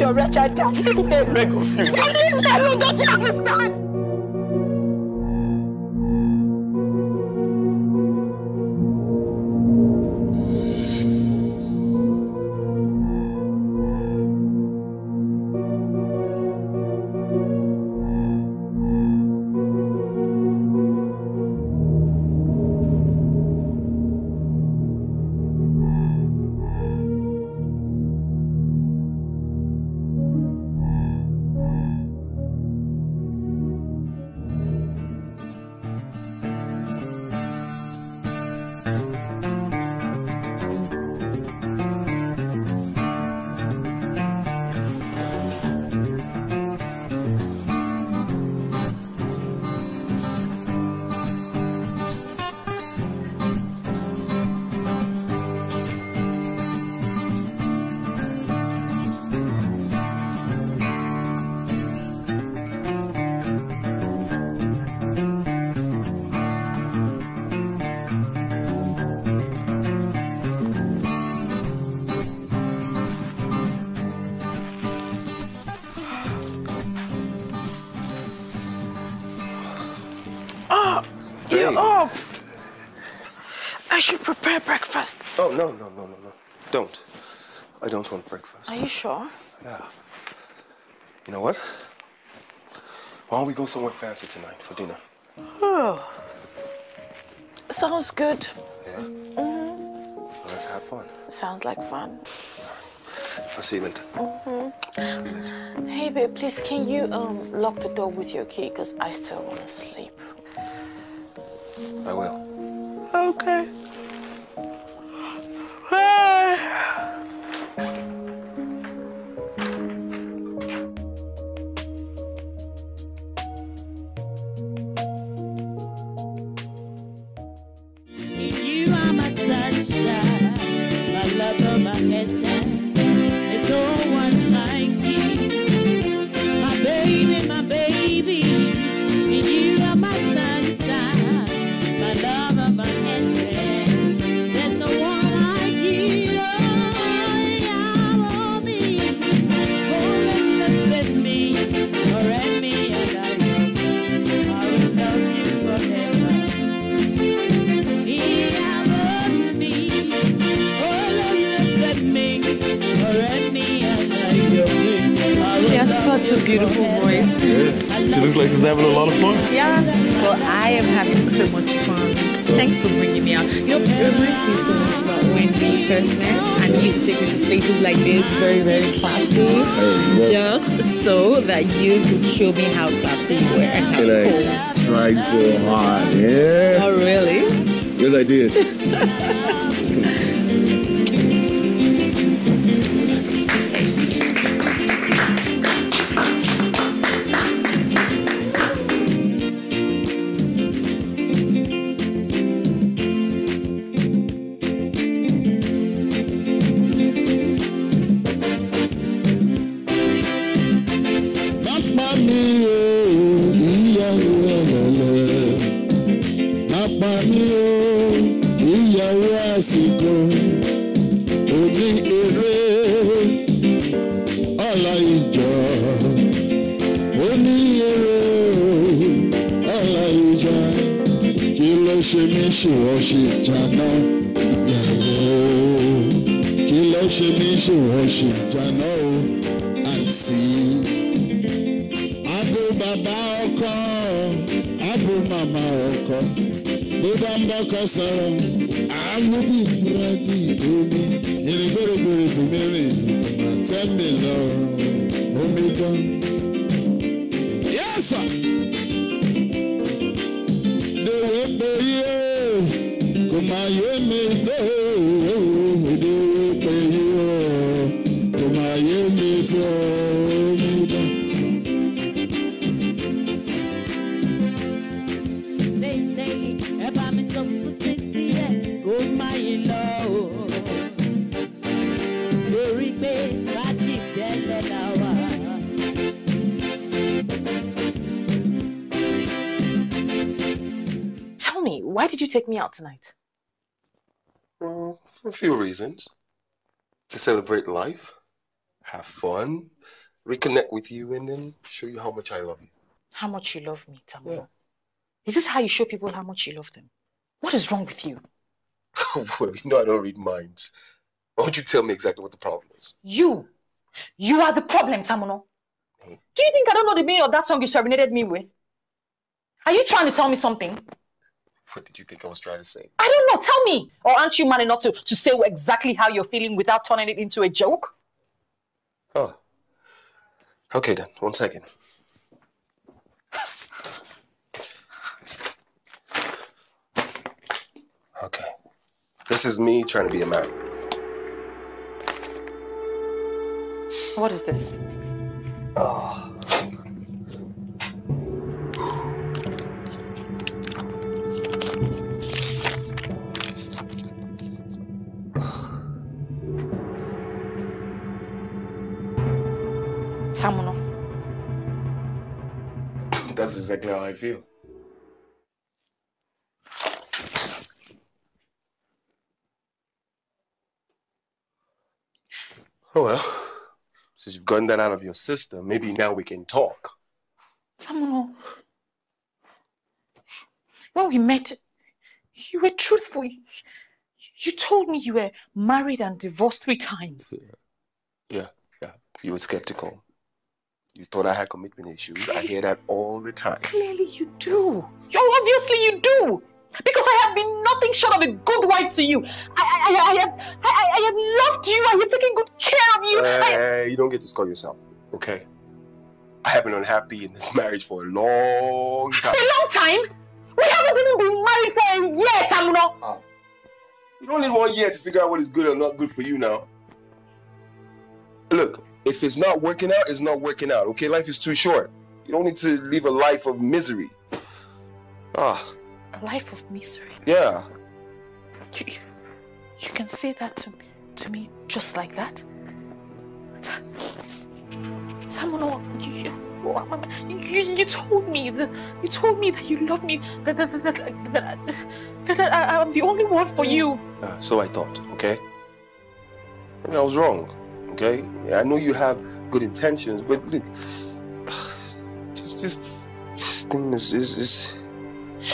your wretched dad. Leave me alone. Leave me alone. Don't you understand? breakfast. Are you sure? Yeah. You know what? Why don't we go somewhere fancy tonight for dinner? Oh. Sounds good. Yeah? Mm -hmm. Well, let's have fun. Sounds like fun. I'll see you later. Mm -hmm. Hey, babe, please, can you um, lock the door with your key? Because I still want to sleep. I will. Okay. Tschüss. Why did you take me out tonight? Well, for a few reasons. To celebrate life, have fun, reconnect with you, and then show you how much I love you. How much you love me, Tamuno. Yeah. Is this how you show people how much you love them? What is wrong with you? well, you know I don't read minds. Why don't you tell me exactly what the problem is? You! You are the problem, Tamuno. Do you think I don't know the meaning of that song you serenaded me with? Are you trying to tell me something? What did you think I was trying to say? I don't know. Tell me. Or aren't you man enough to, to say exactly how you're feeling without turning it into a joke? Oh. Okay then, one second. Okay. This is me trying to be a man. What is this? Tamuno. That's exactly how I feel. Oh well, since you've gotten that out of your system, maybe now we can talk. Samuel, When we met, you were truthful. You, you told me you were married and divorced three times. Yeah, yeah. You were skeptical. You thought I had commitment issues. I hear that all the time. Clearly you do. You obviously you do. Because I have been nothing short of a good wife to you. I, I, I, I have I, I- I have loved you. I have taken good care of you. I, you don't get to score yourself, okay? I have been unhappy in this marriage for a long time. a long time. We haven't even been married for a year, Tamuno. Ah. You don't need one year to figure out what is good or not good for you now. Look, if it's not working out, it's not working out, okay? Life is too short. You don't need to live a life of misery. Ah, A life of misery. yeah. You, you can say that to me, to me just like that. Ta- Tamuno, you, you, you, you told me that you told me that you love me. That that that, that, that, that, that I, I'm the only one for you. Uh, so I thought, okay? Maybe I was wrong, okay? I know you have good intentions, but look, just this, this thing is, is, is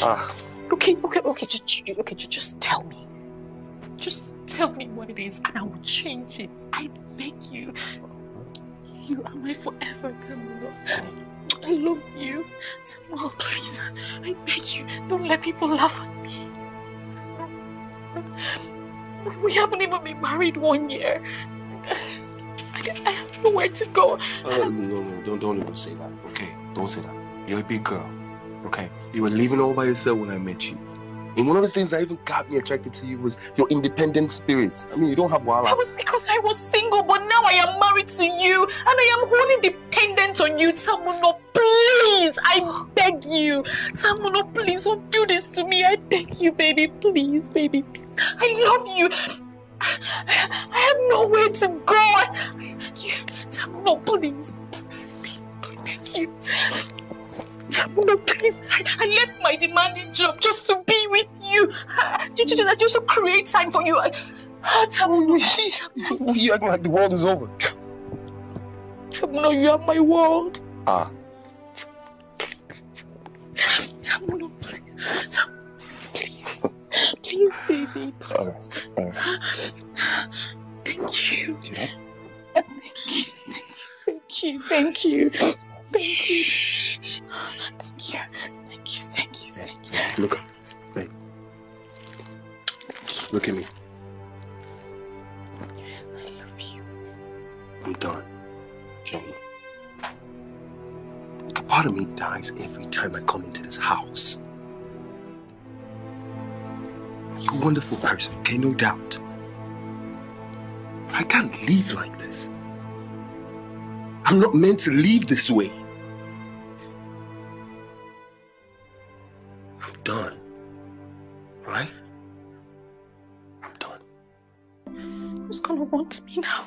ah, Okay, okay, okay, just, just- okay, just, tell me. Just tell me what it is, and I will change it. I beg you. You are my forever, Tamuno. I love you. Tamuno, please. I beg you. Don't let people laugh at me. We haven't even been married one year. I, have nowhere to go. uh, no, no, no, don't, don't even say that, okay? Don't say that. You're a big girl, okay? You were living all by yourself when I met you. And one of the things that even got me attracted to you was your independent spirit. I mean, you don't have That was because I was single, but now I am married to you and I am wholly dependent on you. Tamuno, please, I beg you. Tamuno, please don't do this to me. I beg you, baby, please, baby. Please. I love you. I have nowhere to go. I- you- Tamuno, please, please, beg you. Tamuno, please. I, I left my demanding job just to be with you. Just, just, just to create time for you. I, Ah, Tamuno, you acting like the world is over. Tamuno, you are my world. Ah, Tamuno, please. Tamuno, please. Please, baby. All right, all right. Thank you. Get up. Thank you. Thank you. Thank you. Thank you. Thank you. Thank you. Thank you. Thank you. Look up. Hey. Look at me. I love you. I'm done, Jenny. Like, a part of me dies every time I come into this house. You're a wonderful person, okay? No doubt. I can't leave like this. I'm not meant to leave this way. I'm done. Right? I'm done. Who's gonna want me now?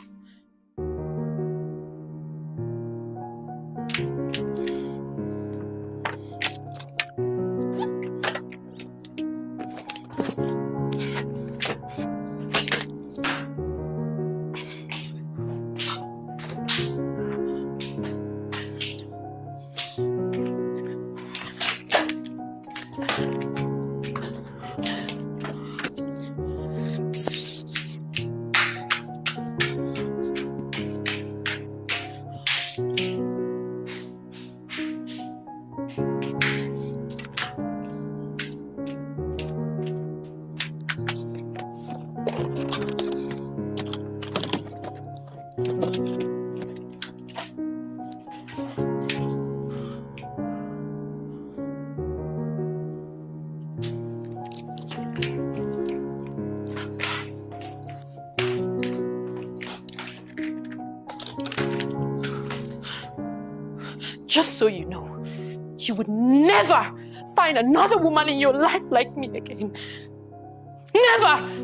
Find another woman in your life like me again. Never!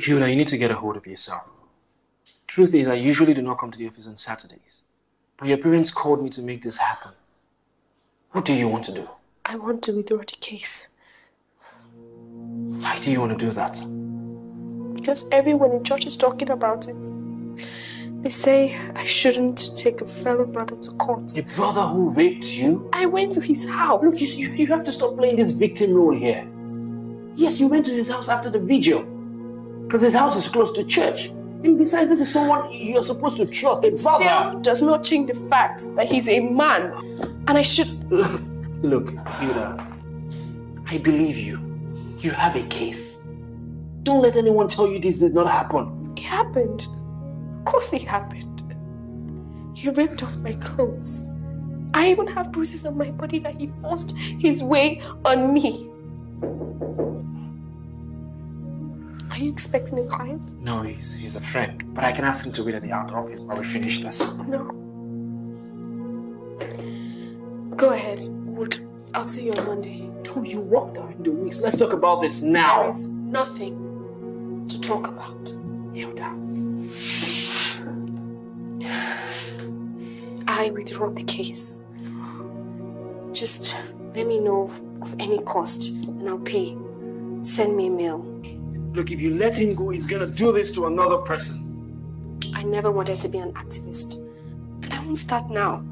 Look, Huna, you need to get a hold of yourself. Truth is, I usually do not come to the office on Saturdays. But your parents called me to make this happen. What do you want to do? I want to withdraw the case Why do you want to do that? because everyone in church is talking about it. They say I shouldn't take a fellow brother to court. A brother who raped you? I went to his house. Look, you, you you have to stop playing this victim role here. Yes, you went to his house after the vigil. Because his house is close to church. And besides, this is someone you're supposed to trust, a brother. Still does not change the fact that he's a man. And I should. Look, Huda, I believe you. You have a case. Don't let anyone tell you this did not happen. It happened. Of course it happened. He ripped off my clothes. I even have bruises on my body that he forced his way on me. Are you expecting a client? No, he's, he's a friend. But I can ask him to wait at the outer office while we finish this. No. Go ahead, Wood. I'll see you on Monday. No, you walked out in the weeks. Let's talk about this now. There is nothing to talk about. Hilda. I withdraw the case. Just let me know of any cost and I'll pay. Send me a mail. Look, if you let him go, he's gonna do this to another person. I never wanted to be an activist. And I won't start now.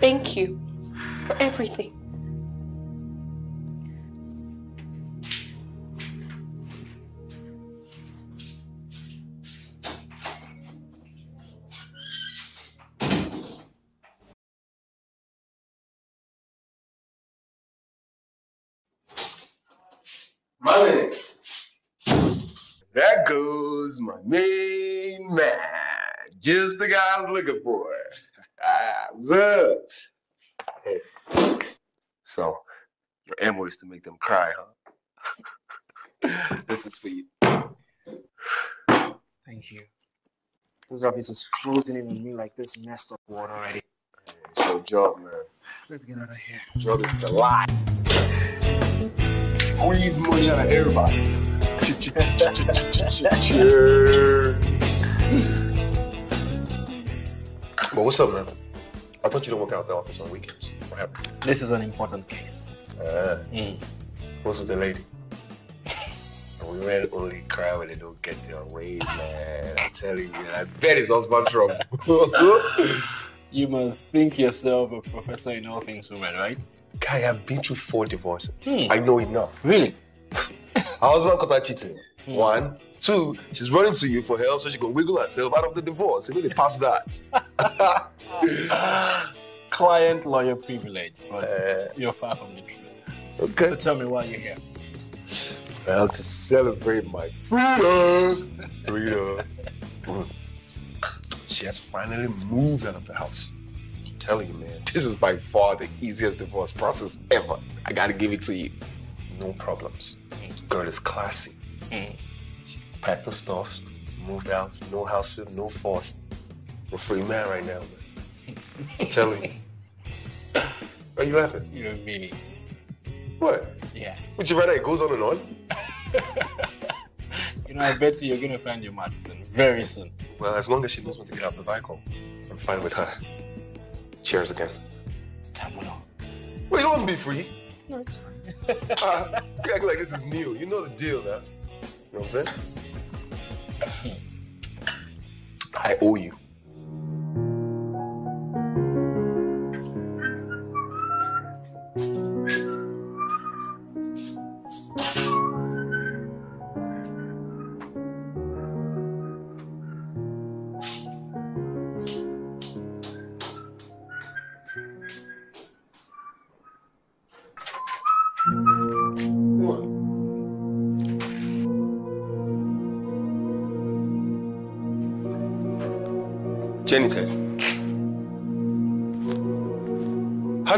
Thank you for everything. Money. There goes my main man. Just the guy I was looking for. Ah, what's up? Hey. So, your ammo is to make them cry, huh? this is for you. Thank you. Those officers closing in on me like this messed up water already. It's your job, man. Let's get out of here. Job is the lie. Squeeze money out of everybody. Cheers. But what's up, man? I thought you don't work out the office on weekends. What happened? This is an important case. Uh, Mm. what's with the lady? Women only cry when they don't get their way, man. I'm telling you, I bet it's husband trouble. You must think yourself a professor in all things women, right? Guy, I've been through four divorces. Hmm. I know enough. Really? Her husband caught her cheating. One. Two, she's running to you for help so she can wiggle herself out of the divorce. You know they pass that. Client lawyer privilege, but Uh, you're far from the truth. okay. So tell me why you're here. Well, to celebrate my freedom. Freedom. she has finally moved out of the house. I'm telling you, man, this is by far the easiest divorce process ever. I gotta give it to you. No problems. Girl is classy. She packed the stuff, moved out, no house, no force. We're free man right now, man. I'm telling you. Are you laughing? You're a meanie. What? Yeah. Would you rather it goes on and on? You know, I bet you you're gonna find your Madison very soon. Well, as long as she knows when to get out the vehicle, I'm fine with her. Cheers again. Tamuno. Wait, don't want to be free. No, it's fine. Uh, you act like this is new. You know the deal, man. You know what I'm saying? I owe you.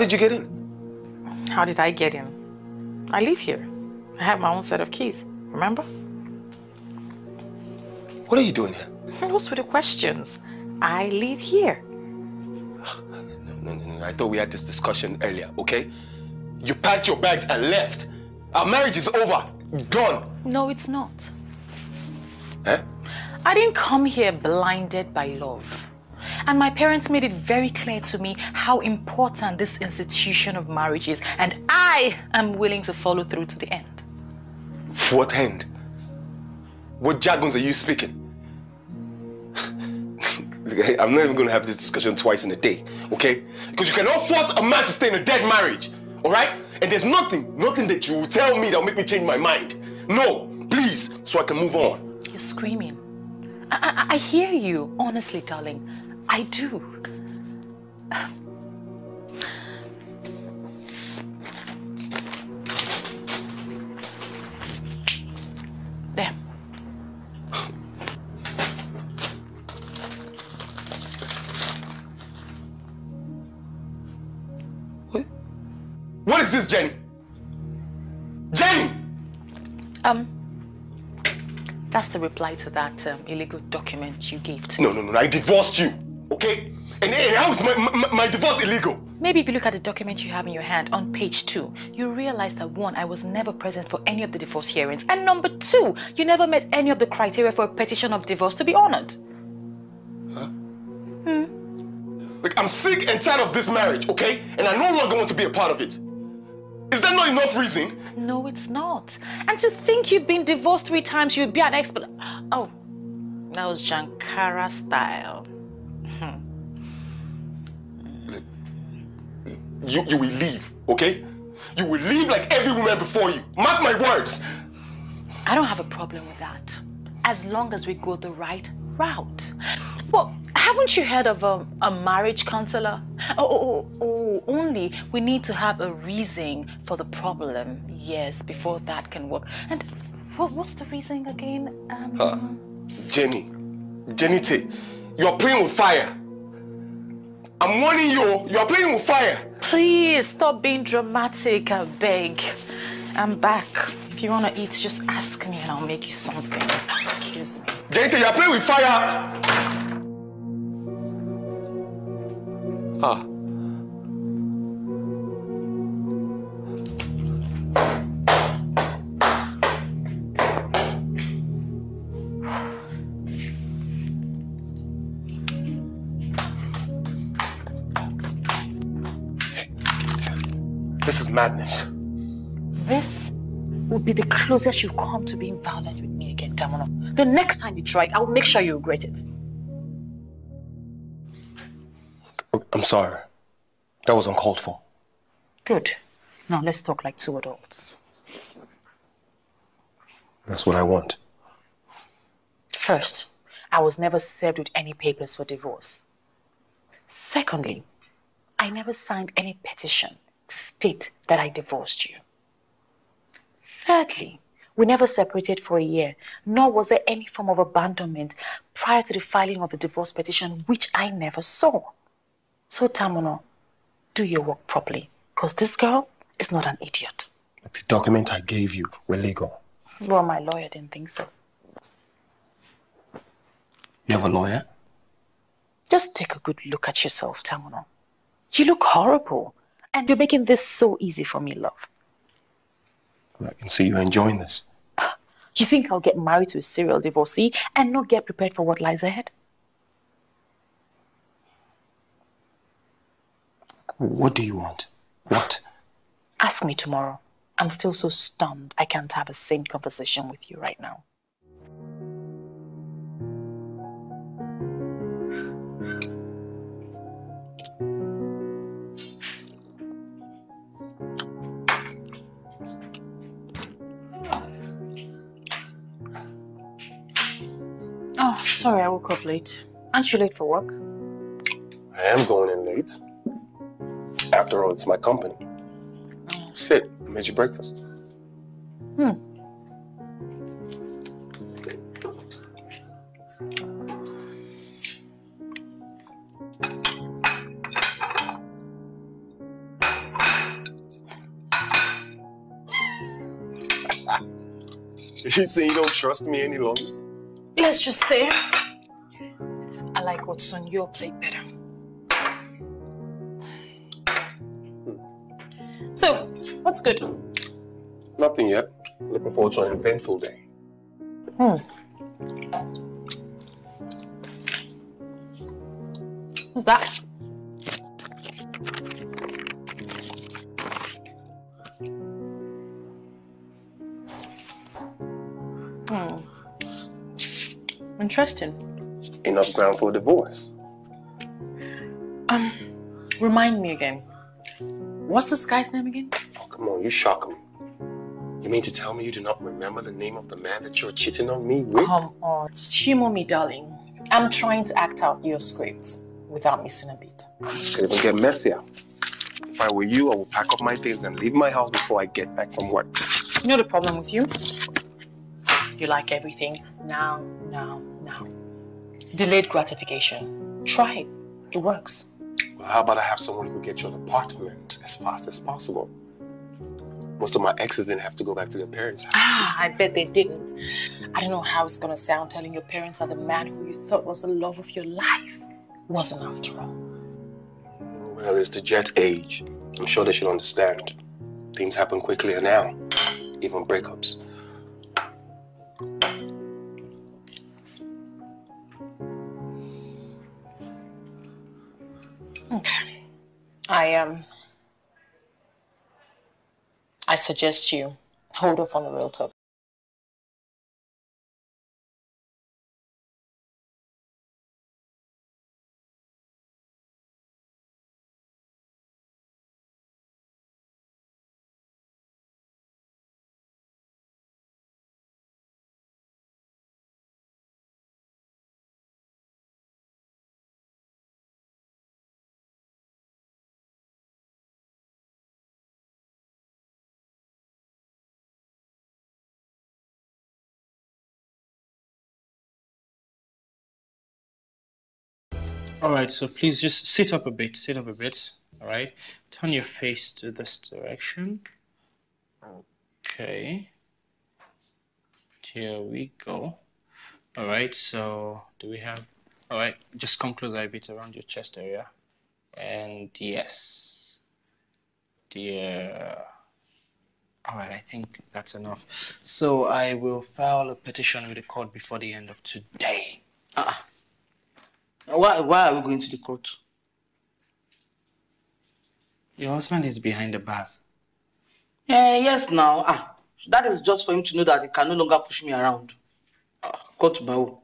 Did you get in? How did I get in? I live here. I have my own set of keys. Remember? What are you doing here? Those were the questions. I live here. No, no, no, no. I thought we had this discussion earlier, okay? You packed your bags and left. Our marriage is over. Gone. No, it's not. Eh? I didn't come here blinded by love. And my parents made it very clear to me how important this institution of marriage is, and I am willing to follow through to the end. What end? What jargons are you speaking? I'm not even gonna have this discussion twice in a day, okay? Because you cannot force a man to stay in a dead marriage, alright? And there's nothing, nothing that you will tell me that will make me change my mind. No, please, so I can move on. You're screaming. I, I, I hear you, honestly, darling. I do. There. What is this, Jenny? Jenny! Um, that's the reply to that um, illegal document you gave to me. No, no, no, I divorced you, okay? And, and how is my, my, my divorce illegal? Maybe if you look at the document you have in your hand on page two, you realize that one, I was never present for any of the divorce hearings, and number two, you never met any of the criteria for a petition of divorce to be honored. Huh? Hmm? Like, I'm sick and tired of this marriage, okay? And I no longer want to be a part of it. Is that not enough reason? No, it's not. And to think you've been divorced three times, you'd be an expert. Oh, that was Jankara style. You, you will leave, okay? You will leave like every woman before you. Mark my words. I don't have a problem with that, as long as we go the right route. Well, haven't you heard of a, a marriage counselor? Oh, oh, oh, oh, only we need to have a reason for the problem. Yes, before that can work. And what, what's the reason again? Um, Uh, Jenny, Jenny T, you're playing with fire. I'm warning you, you're playing with fire. Please stop being dramatic, I beg. I'm back. If you want to eat, just ask me and I'll make you something. Excuse me. Jenny T, you're playing with fire. Ah. Madness. This would be the closest you come to being violent with me again, Tamuno. The next time you try it, I'll make sure you regret it. I'm sorry. That was uncalled for. Good. Now let's talk like two adults. That's what I want. First, I was never served with any papers for divorce. Secondly, I never signed any petition state that I divorced you. Thirdly, we never separated for a year, nor was there any form of abandonment prior to the filing of the divorce petition, which I never saw. So, Tamuno, do your work properly, because this girl is not an idiot. The document I gave you were legal. Well, my lawyer didn't think so. You have a lawyer? Just take a good look at yourself, Tamuno. You look horrible. And you're making this so easy for me, love. I can see you're enjoying this. You think I'll get married to a serial divorcee and not get prepared for what lies ahead? What do you want? What? Ask me tomorrow. I'm still so stunned I can't have a sane conversation with you right now. Sorry, I woke up late. Aren't you late for work? I am going in late. After all, it's my company. Sit. I made you breakfast. Hmm. You say you don't trust me any longer? Let's just say I like what's on your plate better. So, what's good? Nothing yet. Looking forward to an eventful day. Hmm. What's that? Interesting. Enough ground for a divorce. Um, remind me again. What's this guy's name again? Oh, come on, you shock me. You mean to tell me you do not remember the name of the man that you're cheating on me with? Come on, just humor me, darling. I'm trying to act out your scripts without missing a beat. Could even get messier. If I were you, I would pack up my things and leave my house before I get back from work. You know the problem with you? You like everything now, now. Delayed gratification. Try it. It works. Well, how about I have someone who could get you an apartment as fast as possible? Most of my exes didn't have to go back to their parents' house. Ah, I bet they didn't. I don't know how it's gonna sound telling your parents that the man who you thought was the love of your life wasn't after all. Well, it's the jet age. I'm sure they should understand. Things happen quickly now, even breakups. I um I suggest you hold off on the real talk. All right, so please just sit up a bit. Sit up a bit. All right. Turn your face to this direction. Okay. Here we go. All right, so do we have. All right, just come closer a bit around your chest area. And yes. Dear. All right, I think that's enough. So I will file a petition with the court before the end of today. Ah. Why, why are we going to the court? Your husband is behind the bars. Eh, yes, now. Ah, that is just for him to know that he can no longer push me around. Ah, court bow.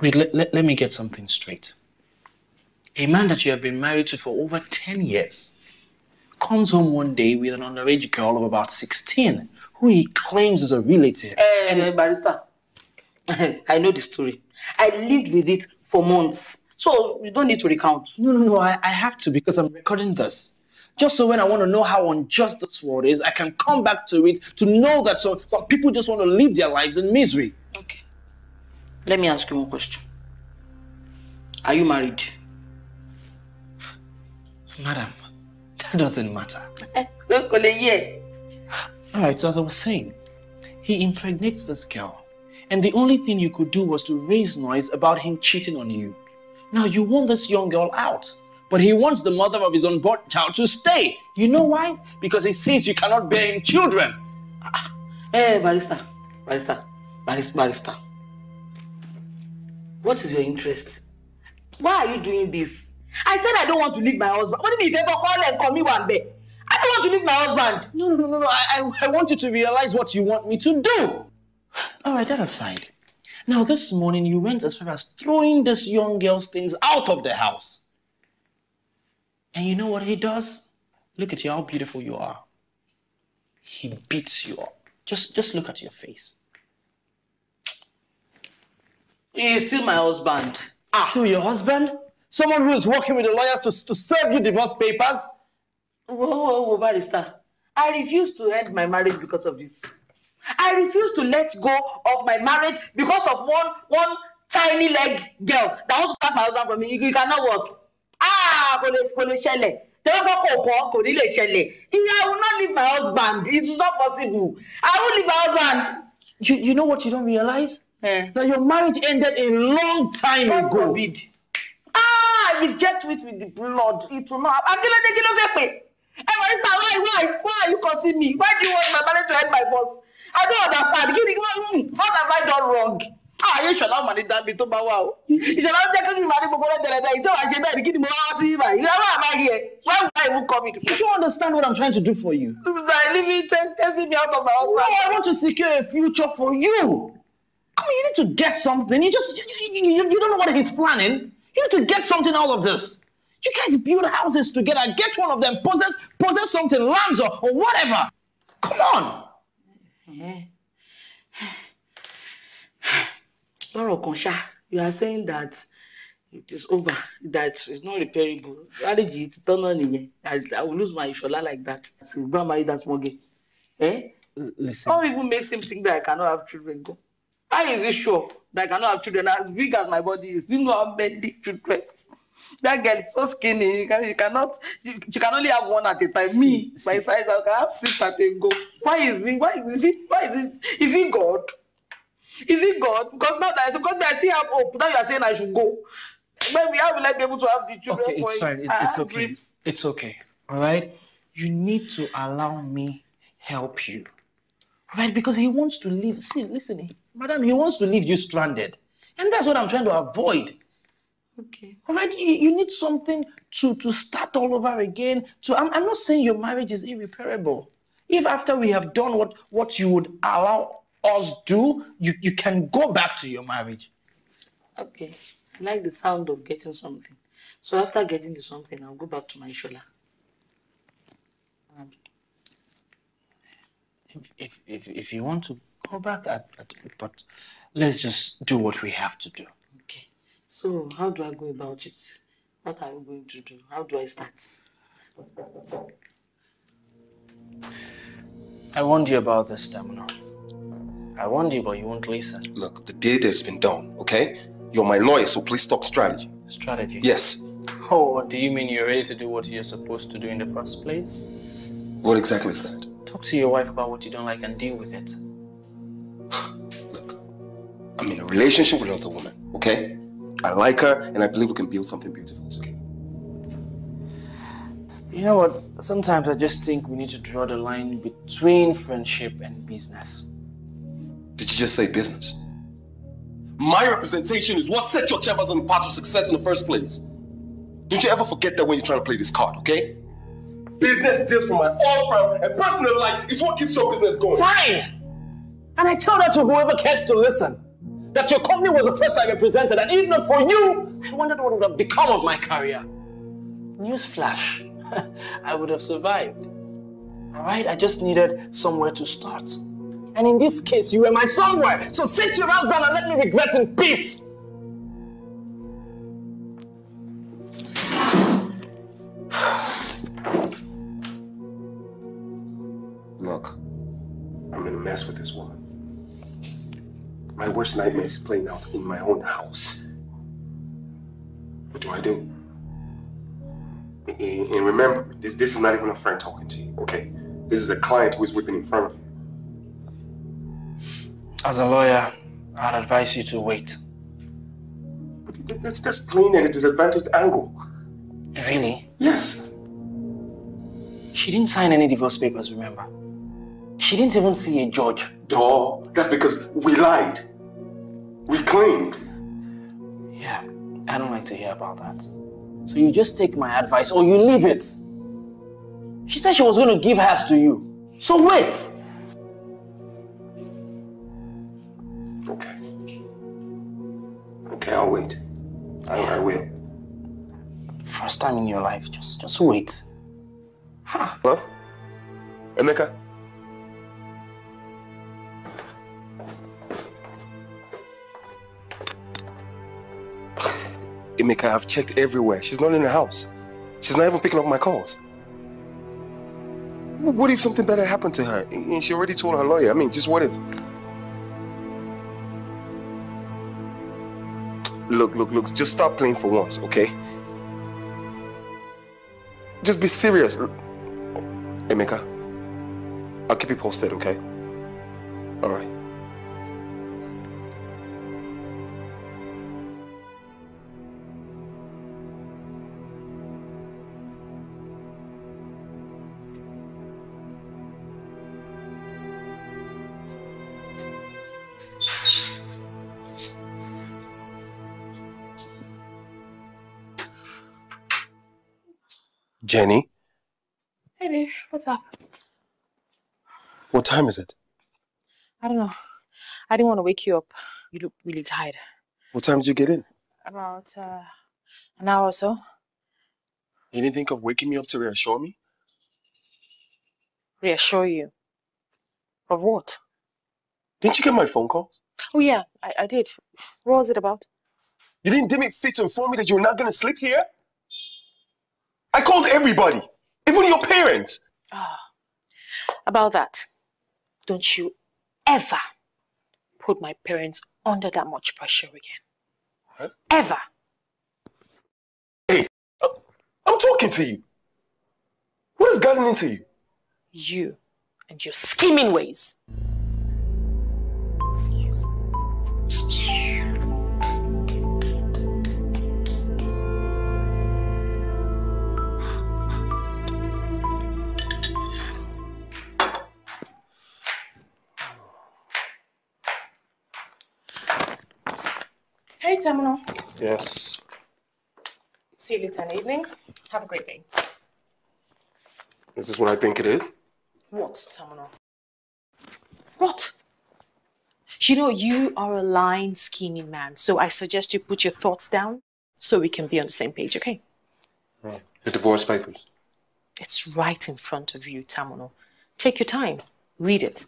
Wait, let, let, let me get something straight. A man that you have been married to for over 10 years comes home one day with an underage girl of about 16 who he claims is a relative. Eh, barrister. I know the story. I lived with it for months. So you don't need to recount. No, no, no, I, I have to because I'm recording this. Just so when I want to know how unjust this world is, I can come back to it to know that so, some people just want to live their lives in misery. Okay. Let me ask you one question. Are you married? Madam, that doesn't matter. Eh, look, only yeah. All right, so as I was saying, he impregnates this girl, and the only thing you could do was to raise noise about him cheating on you. Now, you want this young girl out, but he wants the mother of his unborn child to stay. You know why? Because he says you cannot bear him children. Eh, barrister, barrister, barrister, barrister. What is your interest? Why are you doing this? I said I don't want to leave my husband. What if you ever call and call me one day? I don't want to leave my husband. No, no, no, no, no. I, I, I want you to realize what you want me to do. All right, that aside. Now, this morning you went as far as throwing this young girl's things out of the house. And you know what he does? Look at you, how beautiful you are. He beats you up. Just, just look at your face. He is still my husband. Ah. Still your husband? Someone who is working with the lawyers to, to serve you divorce papers? Whoa, whoa, whoa, barrister. I refuse to end my marriage because of this. I refuse to let go of my marriage because of one one tiny leg girl that wants to start my husband for me. You, you cannot work. Ah, kò lè kò lè ṣẹlẹ̀. Tẹ́wọ́n kò kọ́ kò ní lè ṣẹlẹ̀. I will not leave my husband. It is not possible. I will leave my husband. You, you know what you don't realize? Eh. That your marriage ended a long time God ago. forbid. Ah, I reject it with the blood. It will not happen. Akílódé kí ló fẹ́ pè? Ẹ wọ Esther, why, why, why you causing me? Why do you want my marriage to end by force? I don't understand. Kí ni what, have I done wrong? Ah, ayé ìṣọ̀lá ọmọ ní dábì tó bá wà o. Ìṣọ̀lá ń jẹ́ kí ni màá ní gbogbo ọlọ́jọ́ rẹ̀ bẹ́ẹ̀. Ìjọba ṣe bẹ́ẹ̀ ni kí ni mo wá sí ibà yìí? Ìyá máa rí ẹ. Why would I even come into You don't understand what I'm trying to do for you. By leaving, chasing me out of my husband. No, I want to secure a future for you. I mean, you need to get something. You just, you, you, you, you don't know what he's planning. You need to get something out of this. You guys build houses together. Get one of them, possess, possess something, lands or, or whatever. Come on. lọ́rọ̀ kan ṣá. You are saying that it is over that it's not repairable. Marriage ti tán náà nìyẹn. I, will lose my ìṣọ̀lá like that. To go marry that small girl eh Listen. what even makes him think that I cannot have children. Go how is he sure that I cannot have children? As big as my body is you know how many children that girl is so skinny you, can, you cannot you, you can only have one at a time me See, my size I can have six at a go why is he why is he why is he is he God is it God? Because now that I God, I still have hope. Now you are saying I should go. Maybe how will I be able to have the children Okay, for it's it? fine. It, it's okay. dreams. It's okay. All right. You need to allow me help you. All right, because he wants to leave. See, listen, madam, he wants to leave you stranded, and that's what I'm trying to avoid. Okay. All right, you, you need something to to start all over again. To I'm, I'm not saying your marriage is irreparable. If after we have done what what you would allow us do, you you can go back to your marriage. Okay. I like the sound of getting something. So after getting the something, I'll go back to my shola. Um, If if if, if you want to go back, at, at, but let's just do what we have to do. Okay. So how do I go about it? What are we going to do? How do I start? I warned you about this, Stamina. I warned you, but you won't listen. Look, the deed has been done, okay? You're my lawyer, so please talk strategy. Strategy. Yes. Oh, do you mean you're ready to do what you're supposed to do in the first place? What exactly is that? Talk to your wife about what you don't like and deal with it. Look, I'm in a relationship with another woman, okay? I like her, and I believe we can build something beautiful together. You know what? Sometimes I just think we need to draw the line between friendship and business. Did you just say business? My representation is what set your chambers on the path of success in the first place. Don't you ever forget that when you're trying to play this card, okay? Business deals from my own firm, and personal life is what keeps your business going. Fine! And I tell that to whoever cares to listen. That your company was the first I represented, and not for you, I wondered what would have become of my career. Newsflash, I would have survived. Alright, I just needed somewhere to start. And in this case, you were my somewhere. So sit your ass down and let me regret in peace. Worst nightmare is playing out in my own house. What do I do? And and remember, this, this is not even a friend talking to you, okay? This is a client who is whipping in front of you. As a lawyer, I'd advise you to wait. But that's just playing at a disadvantaged angle. Really? Yes. She didn't sign any divorce papers, remember? She didn't even see a judge. Duh. That's because we lied. We claimed. Yeah, I don't like to hear about that. So you just take my advice or you leave it. She said she was going to give hers to you. So wait. Okay. Okay, I'll wait. I, I will. First time in your life, just just wait. Hello? Emeka? Emeka, I've checked everywhere. She's not in the house. She's not even picking up my calls. What if something better happened to her? And she already told her lawyer. I mean, just what if? Look, look, look, just stop playing for once, okay? Just be serious. Emeka, I'll keep you posted, okay? All right. Jenny, Hey, babe, what's up? what time is it? I don't know. I didn't want to wake you up. You look really tired. What time did you get in? About uh, an hour or so. You didn't think of waking me up to reassure me? Reassure you. Of what? Didn't you get my phone calls? Oh, yeah, I, I did. What was it about? You didn't deem it fit to inform me that you're not gonna sleep here? I called everybody, even your parents. Ah, about that. Don't you ever put my parents under that much pressure again. What? Ever. Hey, I'm talking to you. What has gotten into you? You and your scheming ways. Terminal. Yes. See you later in the evening. Have a great day. Is this what I think it is? What, Terminal? What? You know, you are a lying, scheming man, so I suggest you put your thoughts down so we can be on the same page, okay? Right. The divorce papers. It's right in front of you, Tamuno. Take your time. Read it.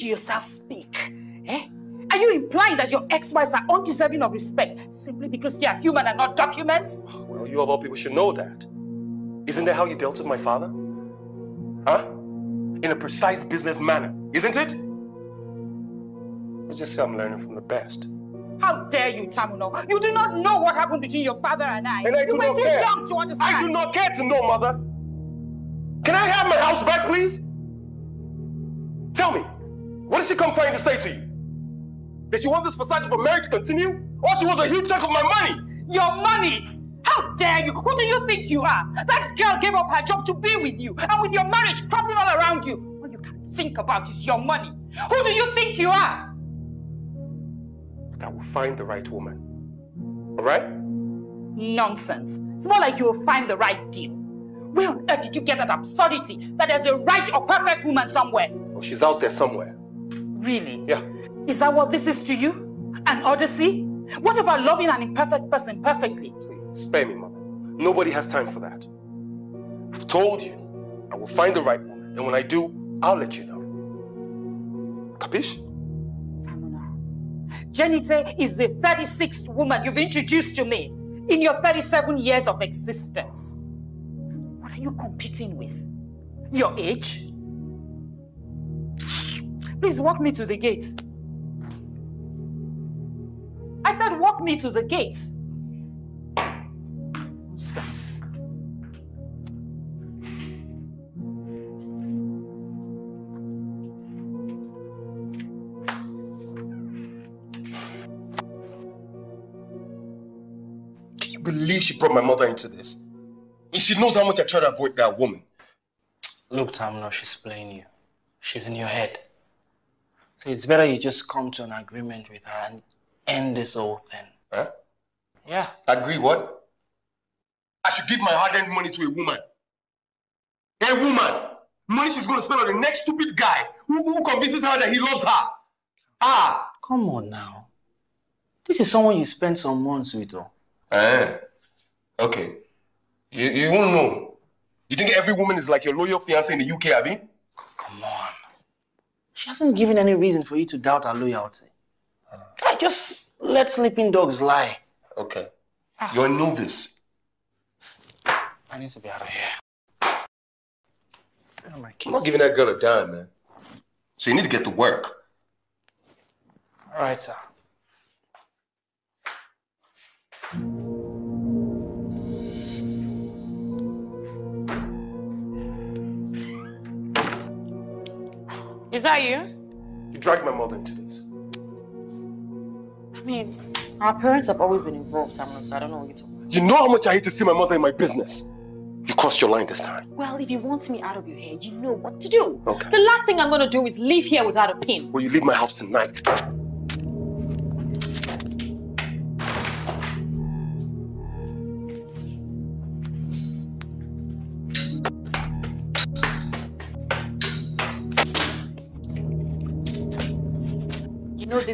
To yourself speak. Eh? Are you implying that your ex-wives are undeserving of respect simply because they are human and not documents? Well, you of all people should know that. Isn't that how you dealt with my father? Huh? In a precise business manner, isn't it? Let's just say I'm learning from the best. How dare you, Tamuno? You do not know what happened between your father and I. And I you do were not care. young to understand. I do not care to know, mother. Can I have my house back, please? Tell me, she come trying to say to you? That she wants this facade of a marriage to continue? Or she wants a huge chunk of my money? Your money? How dare you? Who do you think you are? That girl gave up her job to be with you, and with your marriage crumbling all around you. All you can think about is your money. Who do you think you are? I will find the right woman. All right? Nonsense. It's more like you will find the right deal. Where on earth did you get that absurdity that there's a right or perfect woman somewhere? Oh, she's out there somewhere. Really? Yeah. Is that what this is to you? An odyssey? What about loving an imperfect person perfectly? Please, Spare me, mother. Nobody has time for that. I've told you, I will find the right one, And when I do, I'll let you know. Capish? Jenite is the 36th woman you've introduced to me in your 37 years of existence. What are you competing with? Your age? Please walk me to the gate. I said, walk me to the gate. Nonsense. Can you believe she brought my mother into this? And she knows how much I try to avoid that woman. Look, Tamuno, she's playing you. She's in your head. So it's better you just come to an agreement with her and end this whole thing. Huh? Yeah. Agree what? I should give my hard-earned money to a woman. A woman! Money she's gonna spend on the next stupid guy who, who convinces her that he loves her. Ah! Come on now. This is someone you spent some months with, oh. Eh. Okay. You, you won't know. You think every woman is like your loyal fiancé in the UK, Abby? She hasn't given any reason for you to doubt her loyalty. Ah. I just let sleeping dogs lie. Okay. Ah. You're a novice. I need to be out of here. Where are my I'm not giving that girl a dime, man. So you need to get to work. All right, sir. Is that you? You dragged my mother into this. I mean, our parents have always been involved, Tamuno, so I don't know what you're talking about. You know how much I hate to see my mother in my business. You crossed your line this time. Well, if you want me out of your hair, you know what to do. Okay. The last thing I'm gonna do is leave here without a pin. Will you leave my house tonight?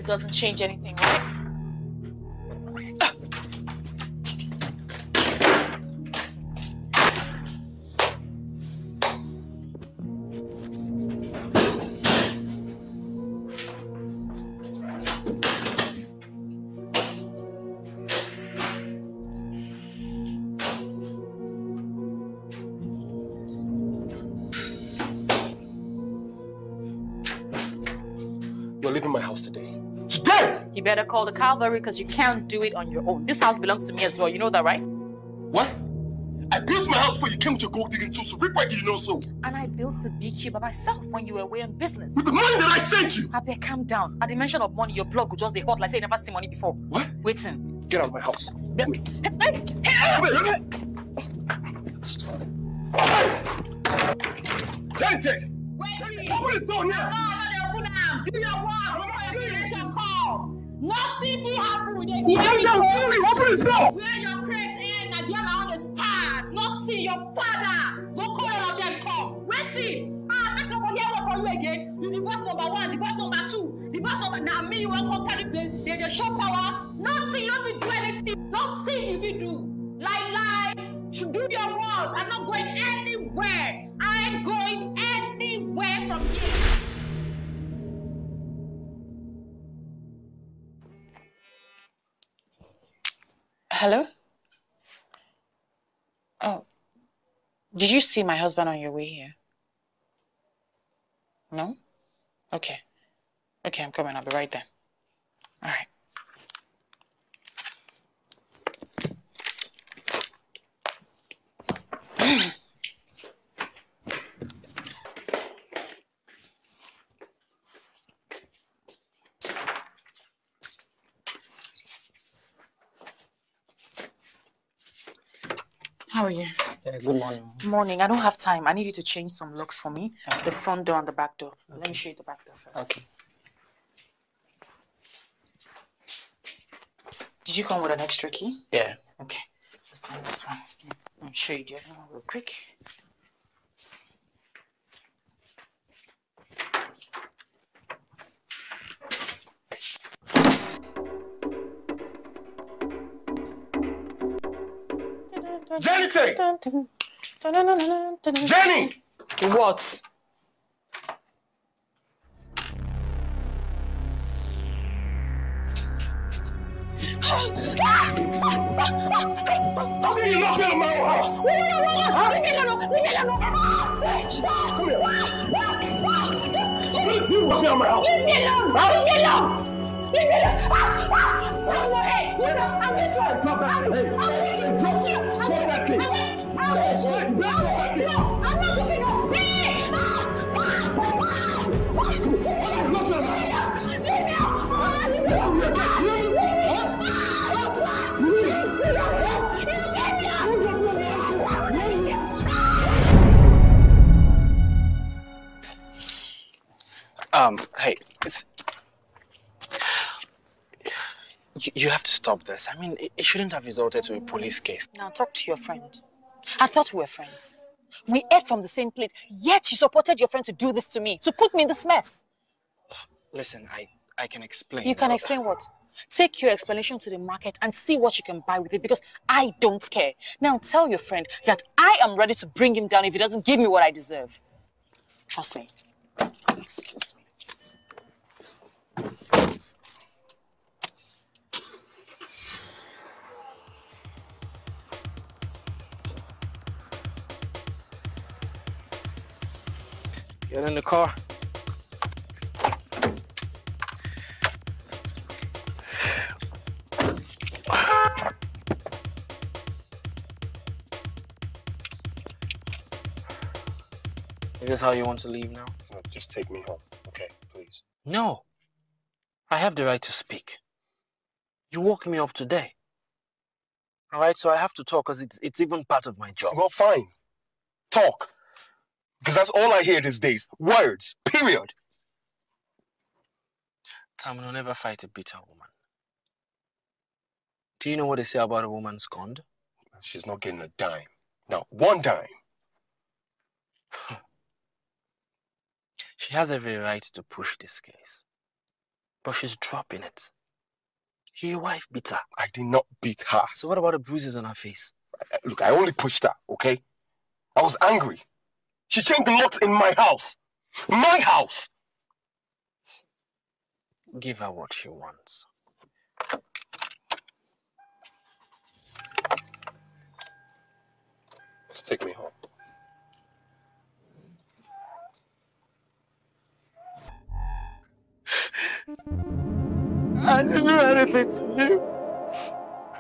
Doesn't change anything, better call the cavalry because you can't do it on your own. This house belongs to me as well. You know that, right? What? I built my house before you came your gold digging too, so why do you know so? And I built the BQ by myself when you were away on business. With the money that I sent you! I calm down. At the mention of money, your blood would just be hot like say you never seen money before. What? Waiting. Get out of my house. Hey, hey, hey, Gente! Open this door now! Do your work before your creation call. Nothing will happen with Calm down! Open this door! Where your praise end, are on the stars. Nothing, your father. Go call all of them come. Waiting. Ah, let's not go hear what for you again. You divorce number one, divorce number two, divorce number. Now me, you want come carry place. They they show power. Nothing, you don't do anything. Nothing you do. Lie, lie. To do your words. I'm not going anywhere. I ain't going anywhere from here. Hello? Oh. Did you see my husband on your way here? No? Okay. Okay, I'm coming. I'll be right there. All right. How are you? Yeah, good morning. Morning. I don't have time. I need you to change some locks for me. The front door and the back door. Let me show you the back door first. Okay. Did you come with an extra key? Yeah. Okay. This one, this one. Let me show you the other one real quick. Jenny. Jenny! What? How can you lock me out of my own house? Leave me alone! Leave me alone! Leave me alone! Come here! What did you lock me out of my house? Leave me alone! Leave me alone! Leave me alone! Ah! Ah! Tell me what! Listen, I'm with you! I'm with you! I'm with you! Um, hey, have to stop this. I mean, it, shouldn't have resulted to a police case. Now talk to your friend. I thought we were friends. We ate from the same plate, yet you supported your friend to do this to me, to put me in this mess. Listen, I, I can explain. You can explain what? Take your explanation to the market and see what you can buy with it because I don't care. Now tell your friend that I am ready to bring him down if he doesn't give me what I deserve. Trust me. Excuse me. Get in the car. Is this how you want to leave now? No, just take me home, okay? Please. No. I have the right to speak. You woke me up today. All right, so I have to talk because it's, it's even part of my job. Well, fine. Talk. Because that's all I hear these days. Words. Period. Tam will never fight a bitter woman. Do you know what they say about a woman scorned? She's not getting a dime. Not one dime. She has every right to push this case. But she's dropping it. Your wife beat her. I did not beat her. So what about the bruises on her face? Look, I only pushed her, okay? I was angry. She changed the locks in my house. My house! Give her what she wants. Let's take me home. I didn't do anything to you.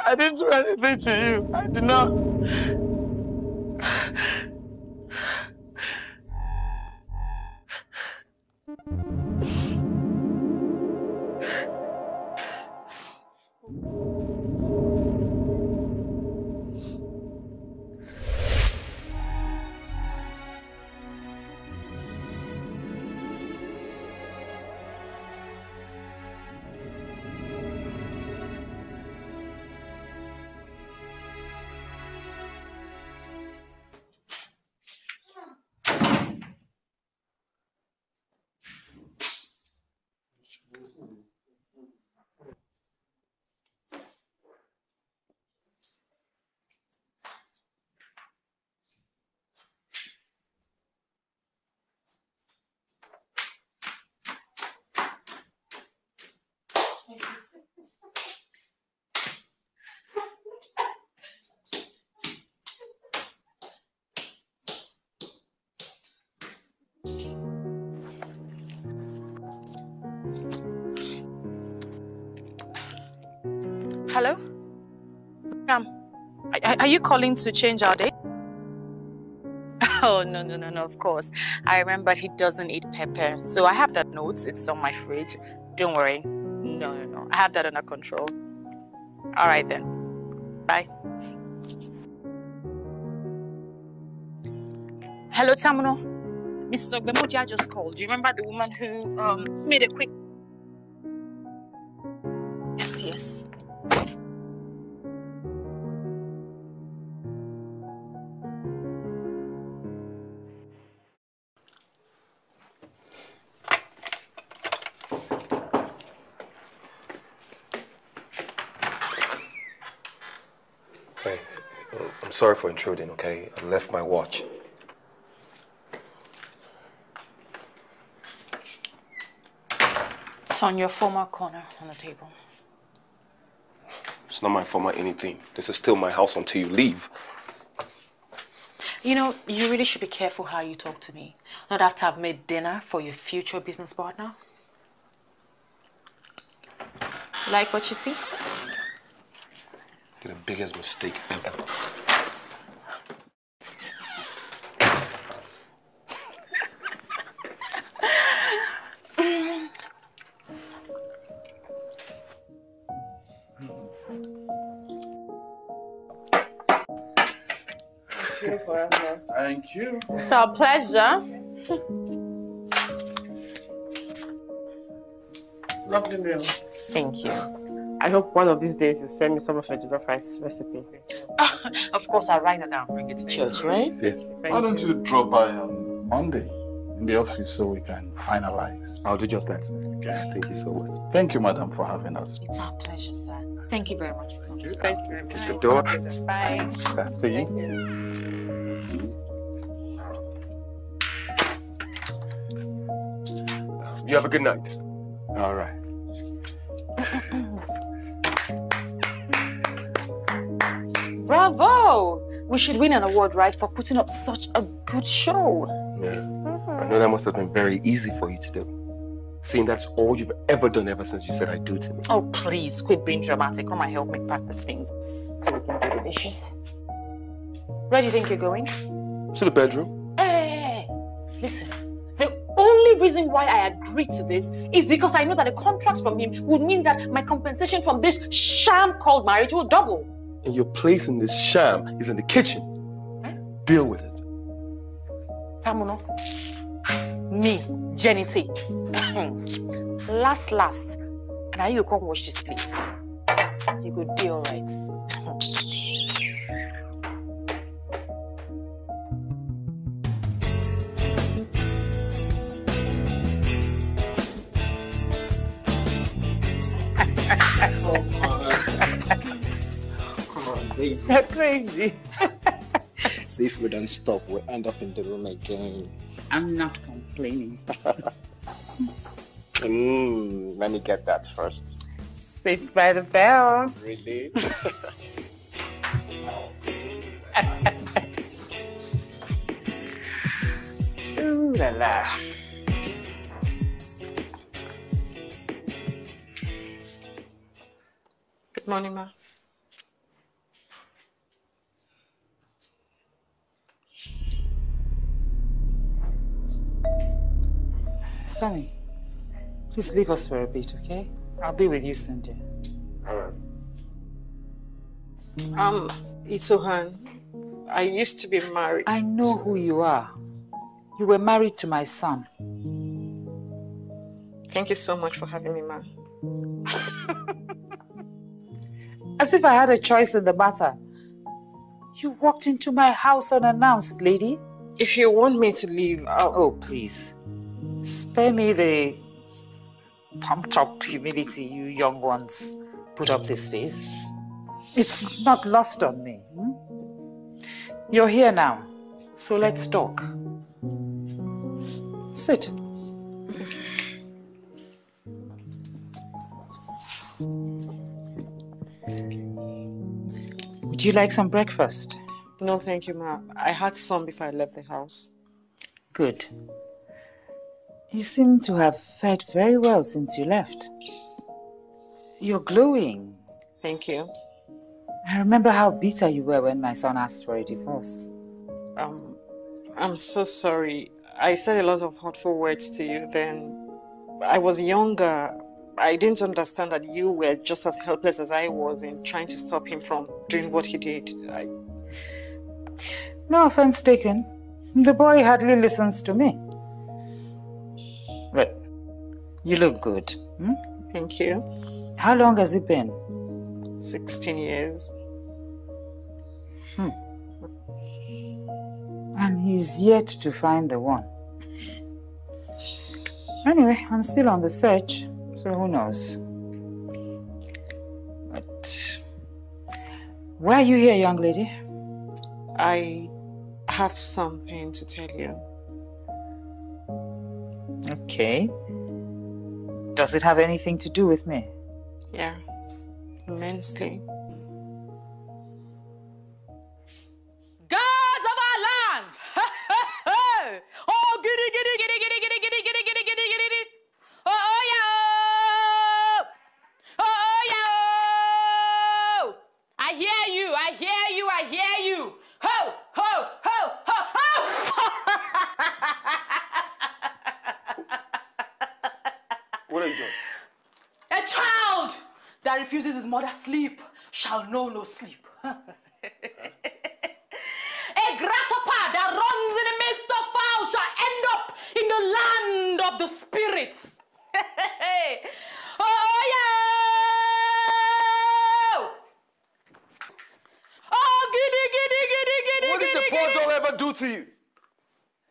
I didn't do anything to you. I did not. Are, you calling to change our date? Oh, no, no, no, no, of course. I remember he doesn't eat pepper. So I have that note. It's on my fridge. Don't worry. No, no, no. I have that under control. All right then. Bye. Hello, Tamuno. Mrs. Ogbemoja just called. Do you remember the woman who um, made a quick... sorry for intruding, okay? I left my watch. It's on your former corner on the table. It's not my or anything. This is still my house until you leave. You know, you really should be careful how you talk to me. Not after I've made dinner for your future business partner. Like what you see? You're the biggest mistake ever. Thank you. It's our pleasure. Lovely meal. Thank you. I hope one of these days you send me some of your jollof rice recipe. of course, I'll write it down and bring it to church, right? Yeah. Why don't you drop by on Monday in the office so we can finalize? I'll do just that. Okay. Thank you so much. Thank you, madam, for having us. It's our pleasure, sir. Thank you very much. Thank you very much. The door Bye. after you. You have a good night. All right. Bravo! We should win an award, right, for putting up such a good show. Yeah. Mhm. I know that must have been very easy for you to do. Seeing that's all you've ever done ever since you said I do to me. Oh, please, quit being dramatic. Come and help me pack the things so we can do the dishes. Where do you think you're going? To the bedroom. Hey, listen. Only reason why I agreed to this is because I know that a contract from him would mean that my compensation from this sham called marriage will double. And your place in this sham is in the kitchen. Deal with it. Tamuno, me, Jenny T. last, last, and I you come wash this place. You could be all right. You're crazy. See if we don't stop, we'll end up in the room again. I'm not complaining. Mm, let me get that first. Saved by the bell. Really? Ooh la la. Good morning, ma. Sammy, please leave us for a bit, okay? I'll be with you, soon, dear. All right. Um, Itohan, I used to be married. I know who you are. You were married to my son. Thank you so much for having me, ma. As if I had a choice in the matter. You walked into my house unannounced, lady. If you want me to leave, I'll... Oh, please. Spare me the pumped up humility you young ones put up these days. It's not lost on me. hmm? You're here now, so let's talk. Sit. You like some breakfast? No, thank you, ma. I had some before I left the house. Good. You seem to have fared very well since you left. You're glowing. Thank you. I remember how bitter you were when my son asked for a divorce. Um, I'm so sorry. I said a lot of hurtful words to you then. I was younger. I didn't understand that you were just as helpless as I was in trying to stop him from doing what he did. I, No offense taken. The boy hardly listens to me. But you look good. Hmm? thank you. How long has it been? 16 years. And he's yet to find the one. Anyway, I'm still on the search, so who knows? But why are you here, young lady? I have something to tell you. Okay. Does it have anything to do with me? Yeah, immensely. What are you doing? A child that refuses his mother's sleep shall know no sleep. A grasshopper that runs in the midst of fowls shall end up in the land of the spirits. Oh, oh, yeah! Oh, giddy, giddy, giddy, giddy, What did the poor doll ever do to you?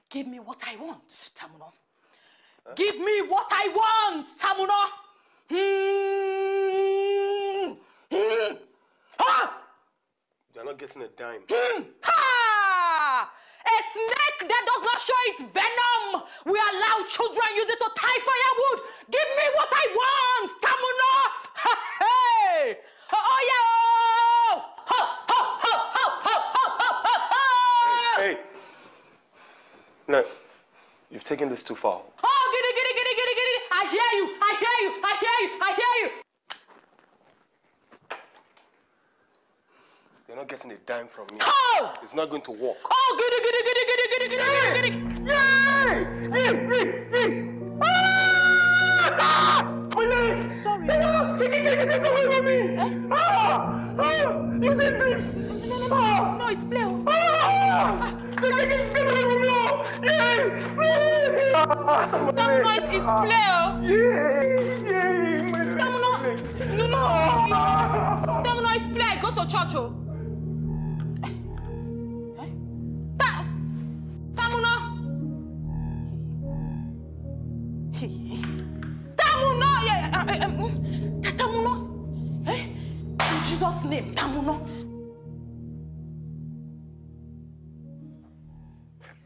Give me what I want. Give me what I want, Tamuno! Hmm. Hmm. Ah! You're not getting a dime. Hmm. Ha! A snake that does not show its venom! We allow children use it to tie firewood! Give me what I want, Tamuno! Hey! Oh, yeah! Hey! No, you've taken this too far. Getting a dime from me. Oh! It's not going to work. Oh, giddy, giddy, giddy, giddy, giddy, giddy, giddy, giddy. Sorry. Eh? You did this! No, no, it's play. oh. Tamuno, it's it's play. oh. Tamuno, no, no. Tamuno, it's play. Go to church. oh.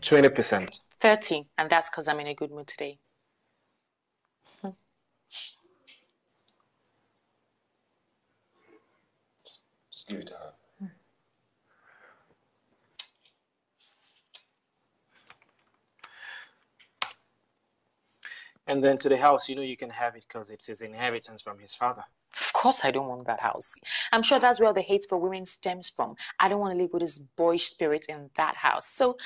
20%. 30, and that's because I'm in a good mood today. Just give it to her. And then to the house, you know you can have it because it's his inheritance from his father. Of course, I don't want that house. I'm sure that's where the hate for women stems from. I don't want to live with this boyish spirit in that house. So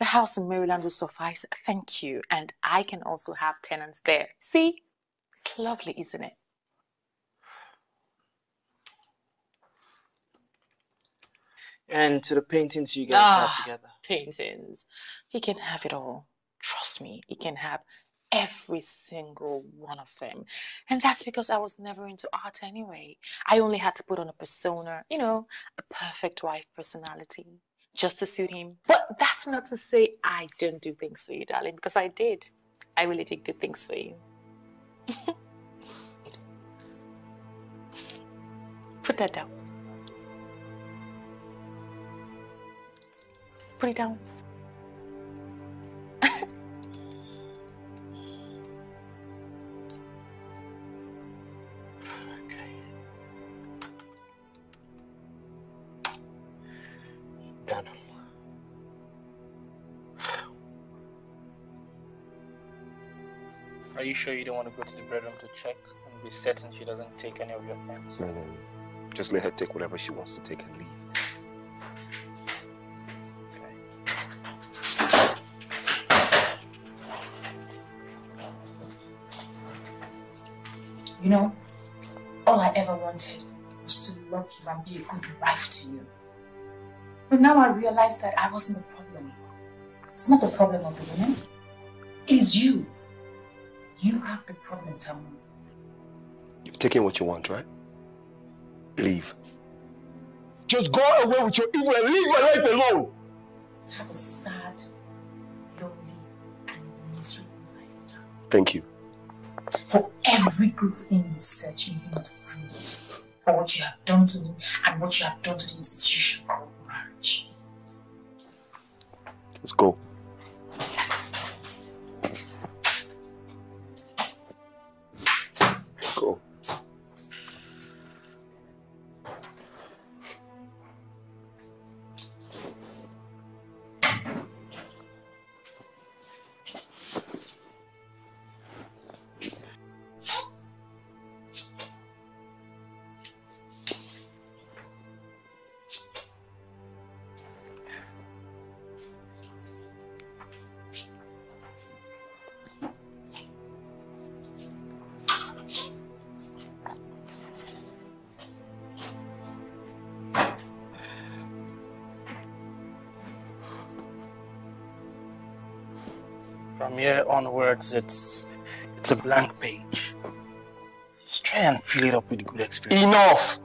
the house in Maryland will suffice. Thank you. And I can also have tenants there. See? It's lovely, isn't it? And to the paintings you guys Ah, have together. Paintings. He can have it all. Trust me, he can have every single one of them. And that's because I was never into art anyway. I only had to put on a persona, you know, a perfect wife personality just to suit him. But that's not to say I don't do things for you, darling, because I did. I really did good things for you. Put that down. Put it down. You sure you don't want to go to the bedroom to check and be certain she doesn't take any of your things? No, no. Just let her take whatever she wants to take and leave. You know, all I ever wanted was to love you and be a good wife to you. But now I realize that I wasn't the problem. It's not the problem of the woman. It is you. You have the problem, Tamu. You've taken what you want, right? Leave. Just go away with your evil and leave my life alone. Have a sad, lonely, and miserable life. Thank you. For every good thing you said, you need not fruit. For what you have done to me and what you have done to the institution called marriage. Let's go. Go. Onwards, it's it's a blank page. Just try and fill it up with good experience. Enough!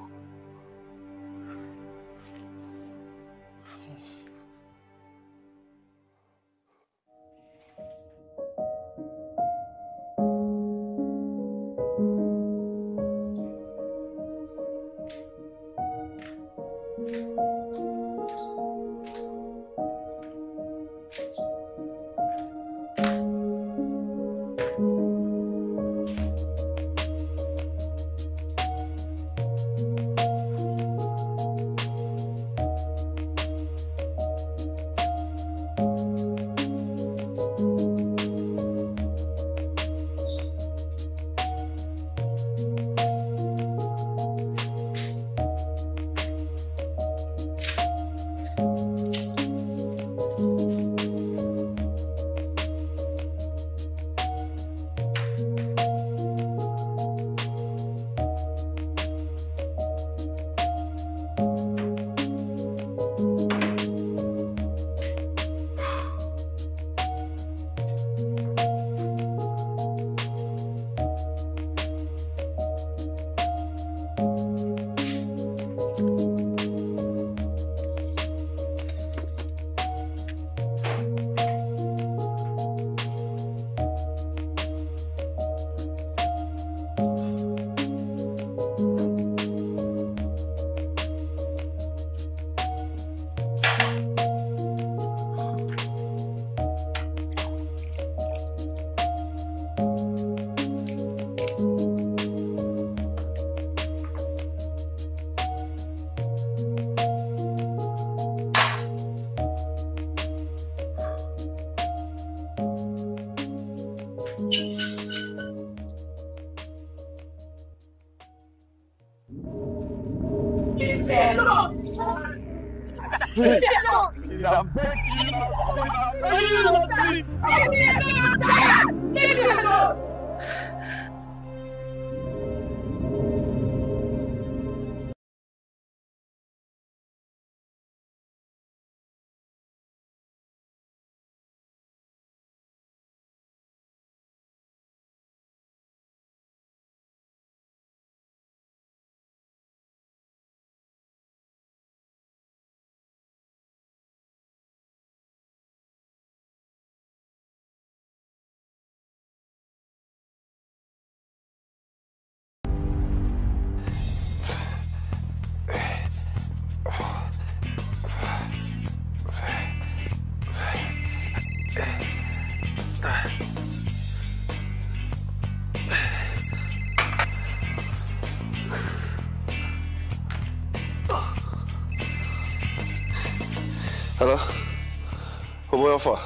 Boy, Alpha.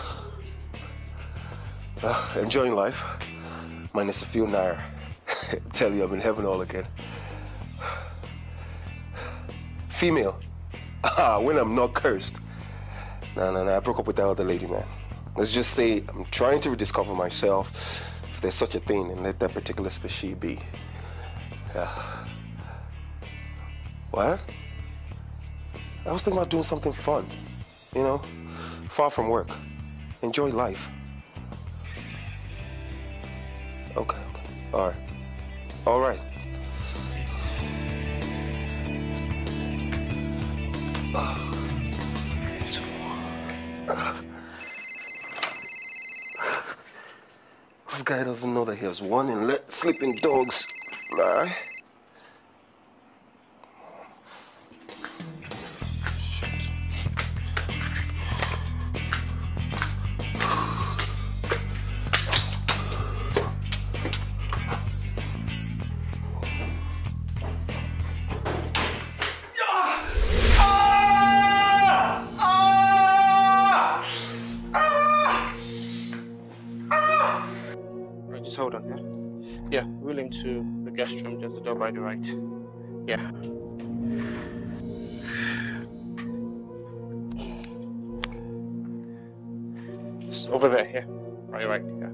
Uh, enjoying life. Minus a few naira. Tell you, I'm in heaven all again. Female. Ah, when I'm not cursed. No, no, no. I broke up with that other lady, man. Let's just say I'm trying to rediscover myself, if there's such a thing, and let that particular species be. Yeah. What? I was thinking about doing something fun. You know, far from work. Enjoy life. Okay, okay. All right. All right. This guy doesn't know that he has one and let sleeping dogs lie. Guest room. There's a door by the right. Yeah. It's over there, yeah. Right, right, yeah.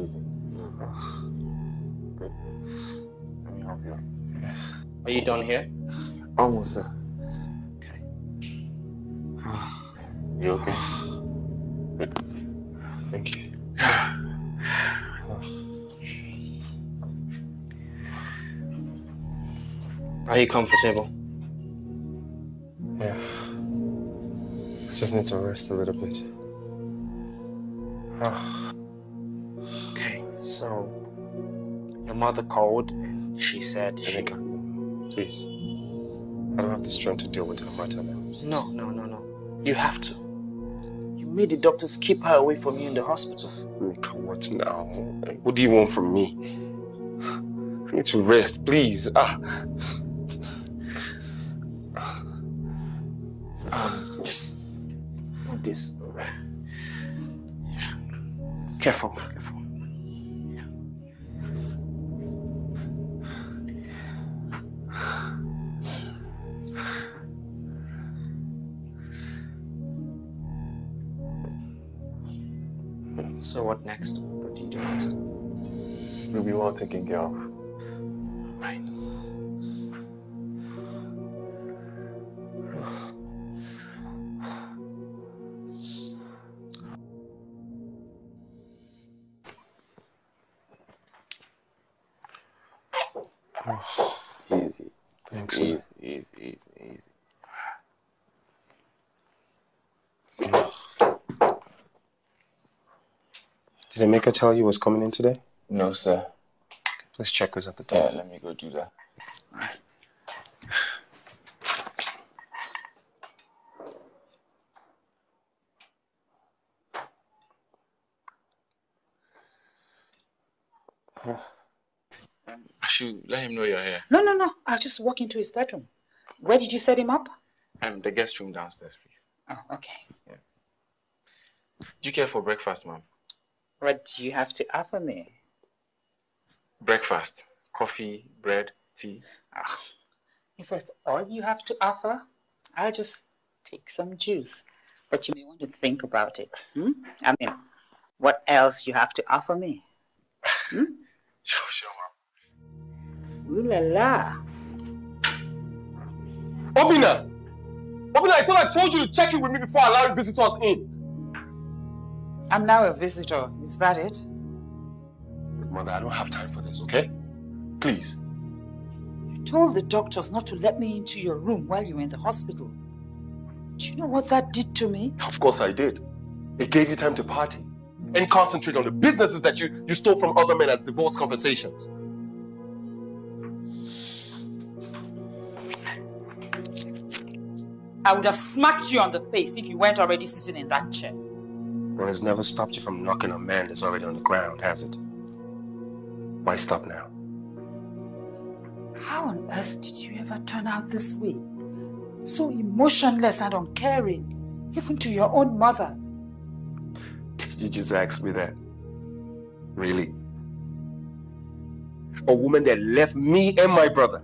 Easy. Good. Let me help you. Are you done here? Almost, sir. Okay. You okay? Good. Thank you. Are you comfortable? Yeah. I just need to rest a little bit. Ah. Okay, so your mother called and she said she... Please. I don't have the strength to deal with her matter now. No, no, no, no. You have to. The doctors keep her away from you in the hospital. What now? What do you want from me? I need to rest, please. Ah. Um, just move this. Careful, careful. So what next? What do you do next? We'll be well taken care of. Right. Easy. Thanks, easy, easy, easy, easy. Did Emeka tell you what's coming in today? No, sir. Let's check who's at the door. Yeah, let me go do that. I should let him know you're here. No, no, no. I'll just walk into his bedroom. Where did you set him up? Um, the guest room downstairs, please. Oh, okay. Do you care for breakfast, ma'am? What do you have to offer me? Breakfast. Coffee, bread, tea. Ah, if that's all you have to offer, I'll just take some juice. But you may want to think about it. Hmm? I mean, what else you have to offer me? Hmm? Sure, sure, ma'am. Ooh la la. Obina! Obina, I thought I told you to check in with me before allowing visitors in. I'm now a visitor. Is that it? Mother, I don't have time for this, okay? Please. You told the doctors not to let me into your room while you were in the hospital. Do you know what that did to me? Of course I did. It gave you time to party and concentrate on the businesses that you, you stole from other men as divorce conversations. I would have smacked you on the face if you weren't already sitting in that chair. Well, it's never stopped you from knocking a man that's already on the ground, has it? Why stop now? How on earth did you ever turn out this way? So emotionless and uncaring, even to your own mother. Did you just ask me that? Really? a woman that left me and my brother,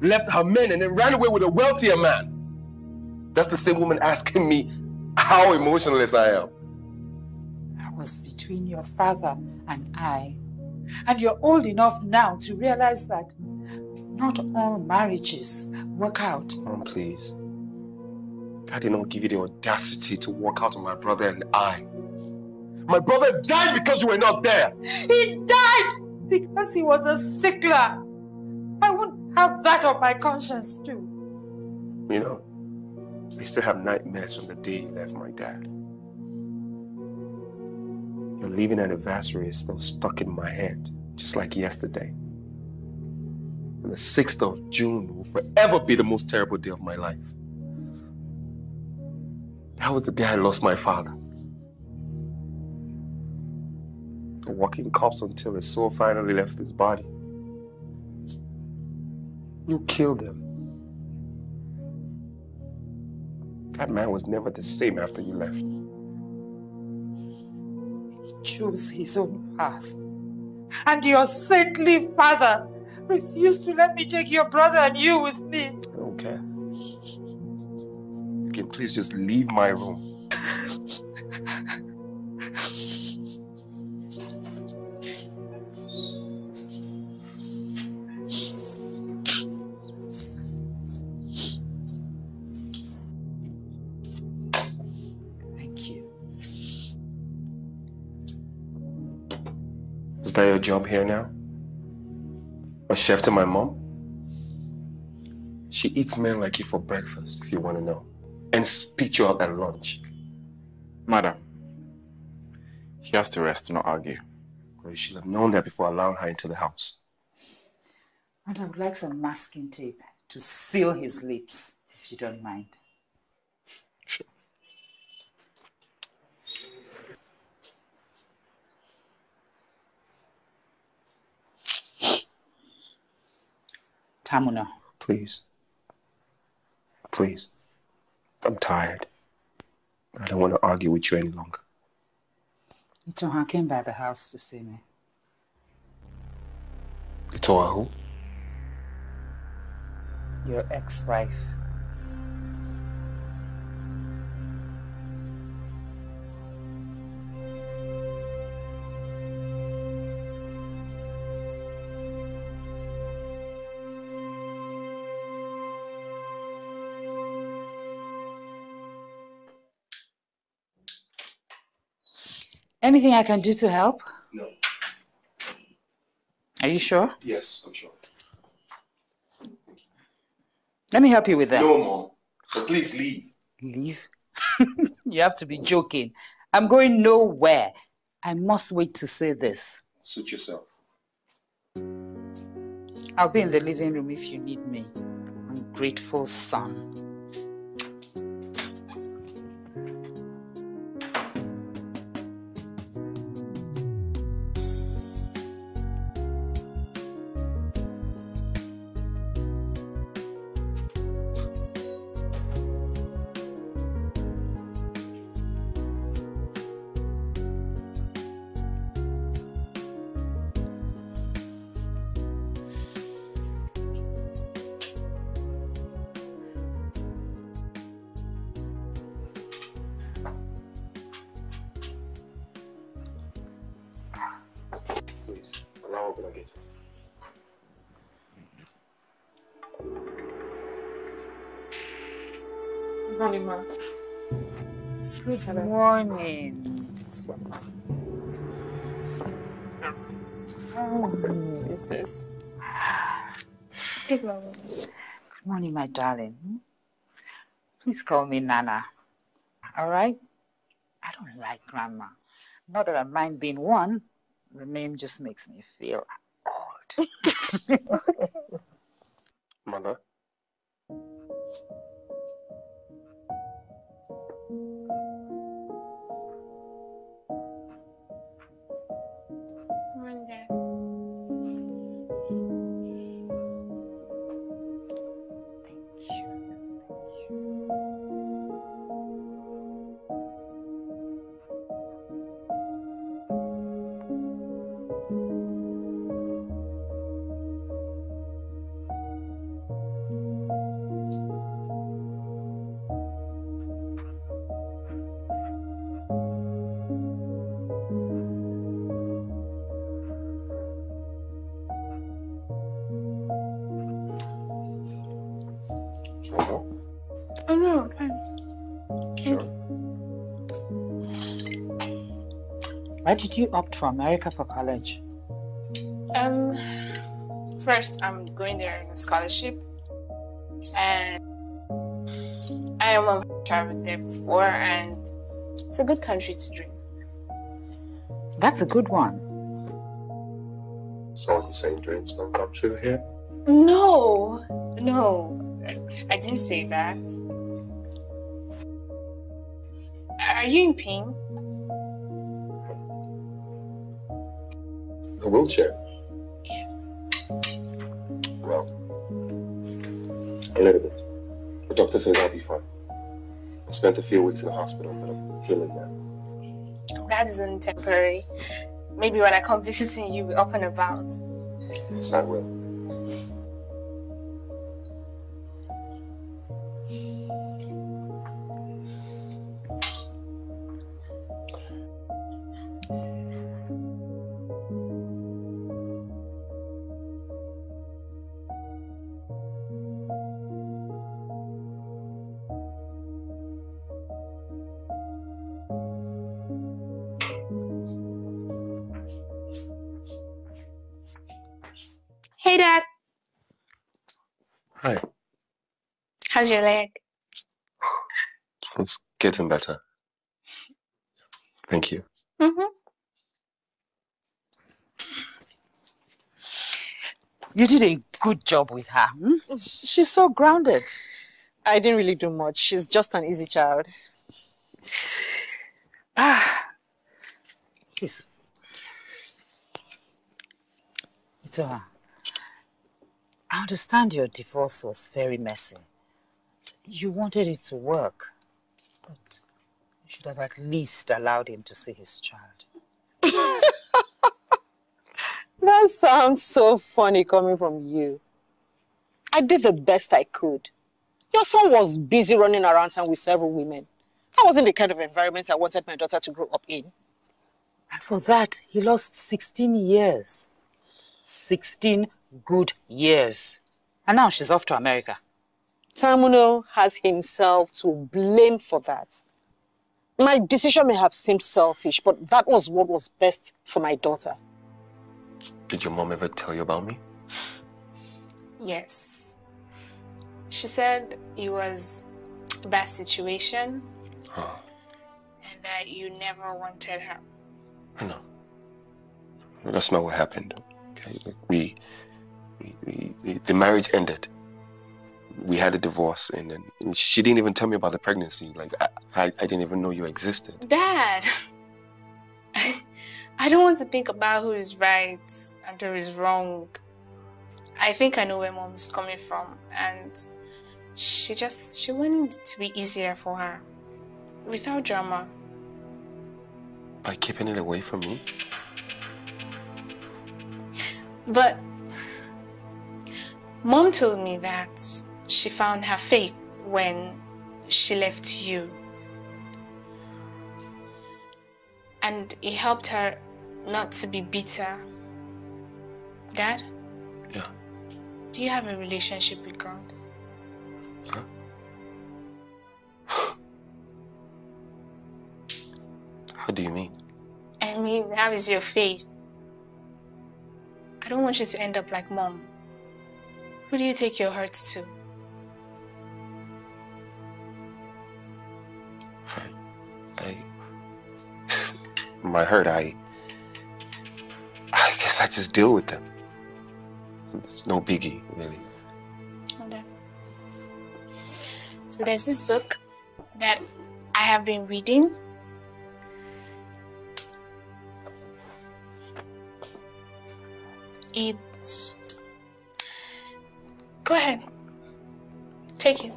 left her men, and then ran away with a wealthier man. That's the same woman asking me how emotionless I am. That was between your father and I. And you're old enough now to realize that not all marriages work out. Mom, please. I did not give you the audacity to walk out on my brother and I. My brother died because you were not there. He died because he was a sickler. I won't have that on my conscience too. You know, I still have nightmares from the day you left my dad. Your leaving anniversary is still stuck in my head, just like yesterday. And the 6th of June will forever be the most terrible day of my life. That was the day I lost my father. A walking corpse until his soul finally left his body. You killed him. That man was never the same after you left. He chose his own path. And your saintly father refused to let me take your brother and you with me. I don't care. You can please just leave my room. Is that your job here now? A chef to my mom? She eats men like you for breakfast, if you want to know, and spit you out at lunch. Madam, she has to rest, not argue. Well, you should have known that before allowing her into the house. And I would like some masking tape to seal his lips, if you don't mind. Tamuno. Please. Please. I'm tired. I don't want to argue with you any longer. Itoha came by the house to see me. Her who? Your ex-wife. Anything I can do to help? No. Are you sure? Yes, I'm sure. Let me help you with that. No, Mom. So please leave. Leave? you have to be joking. I'm going nowhere. I must wait to say this. Suit yourself. I'll be in the living room if you need me. Ungrateful son. Good morning. My darling. Please call me Nana. All right? I don't like grandma. Not that I mind being one. The name just makes me feel old. Mother? Why did you opt for America for college? Um, first, I'm going there on a scholarship, and I am a traveled there before, and it's a good country to dream. That's a good one. So you're saying dreams don't come true here? No, no, I didn't say that. Are you in pain? A wheelchair? Yes. Well, a little bit. The doctor says I'll be fine. I spent a few weeks in the hospital, but I'm healing now. That is only temporary. Maybe when I come visiting you, we're up and about. Yes, I will. How's your leg? It's getting better. Thank you. Mm-hmm. You did a good job with her. hmm? She's so grounded. I didn't really do much. She's just an easy child. Ah, please. Itoha, I understand your divorce was very messy. You wanted it to work, but you should have at least allowed him to see his child. That sounds so funny coming from you. I did the best I could. Your son was busy running around town with several women. That wasn't the kind of environment I wanted my daughter to grow up in. And for that, he lost 16 years. 16 good years. And now she's off to America. Tamuno has himself to blame for that. My decision may have seemed selfish, but that was what was best for my daughter. Did your mom ever tell you about me? Yes. She said it was a bad situation and that you never wanted her. I know. That's not what happened. Okay, we, we, we, the- the marriage ended. We had a divorce, and then she didn't even tell me about the pregnancy. Like I, I, I didn't even know you existed. Dad, I don't want to think about who is right and who is wrong. I think I know where mom is coming from, and she just she wanted it to be easier for her, without drama. By keeping it away from me. But mom told me that she found her faith when she left you. And it helped her not to be bitter. Dad? Yeah. Do you have a relationship with God? Huh? How do you mean? I mean, how is your faith? I don't want you to end up like mom. Who do you take your hurts to? My hurt, I, I guess I just deal with them. It's no biggie, really. Okay. So there's this book that I have been reading. It's. Go ahead. Take it.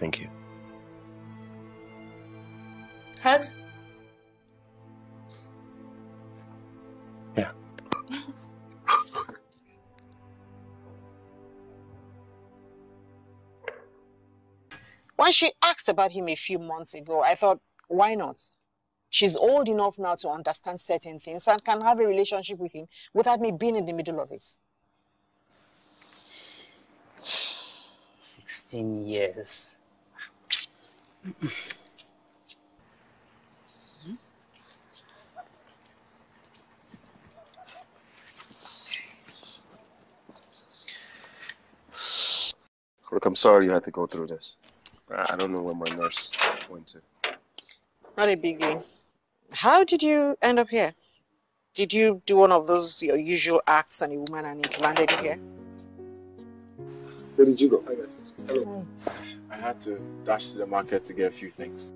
Thank you. Hugs? Yeah. when she asked about him a few months ago, I thought, why not? She's old enough now to understand certain things and can have a relationship with him without me being in the middle of it. 16 years. Look, I'm sorry you had to go through this. I don't know where my nurse went to. Not a biggie. How did you end up here? Did you do one of those your usual acts on a woman and it landed here? Where did you go? Hello. I had to dash to the market to get a few things.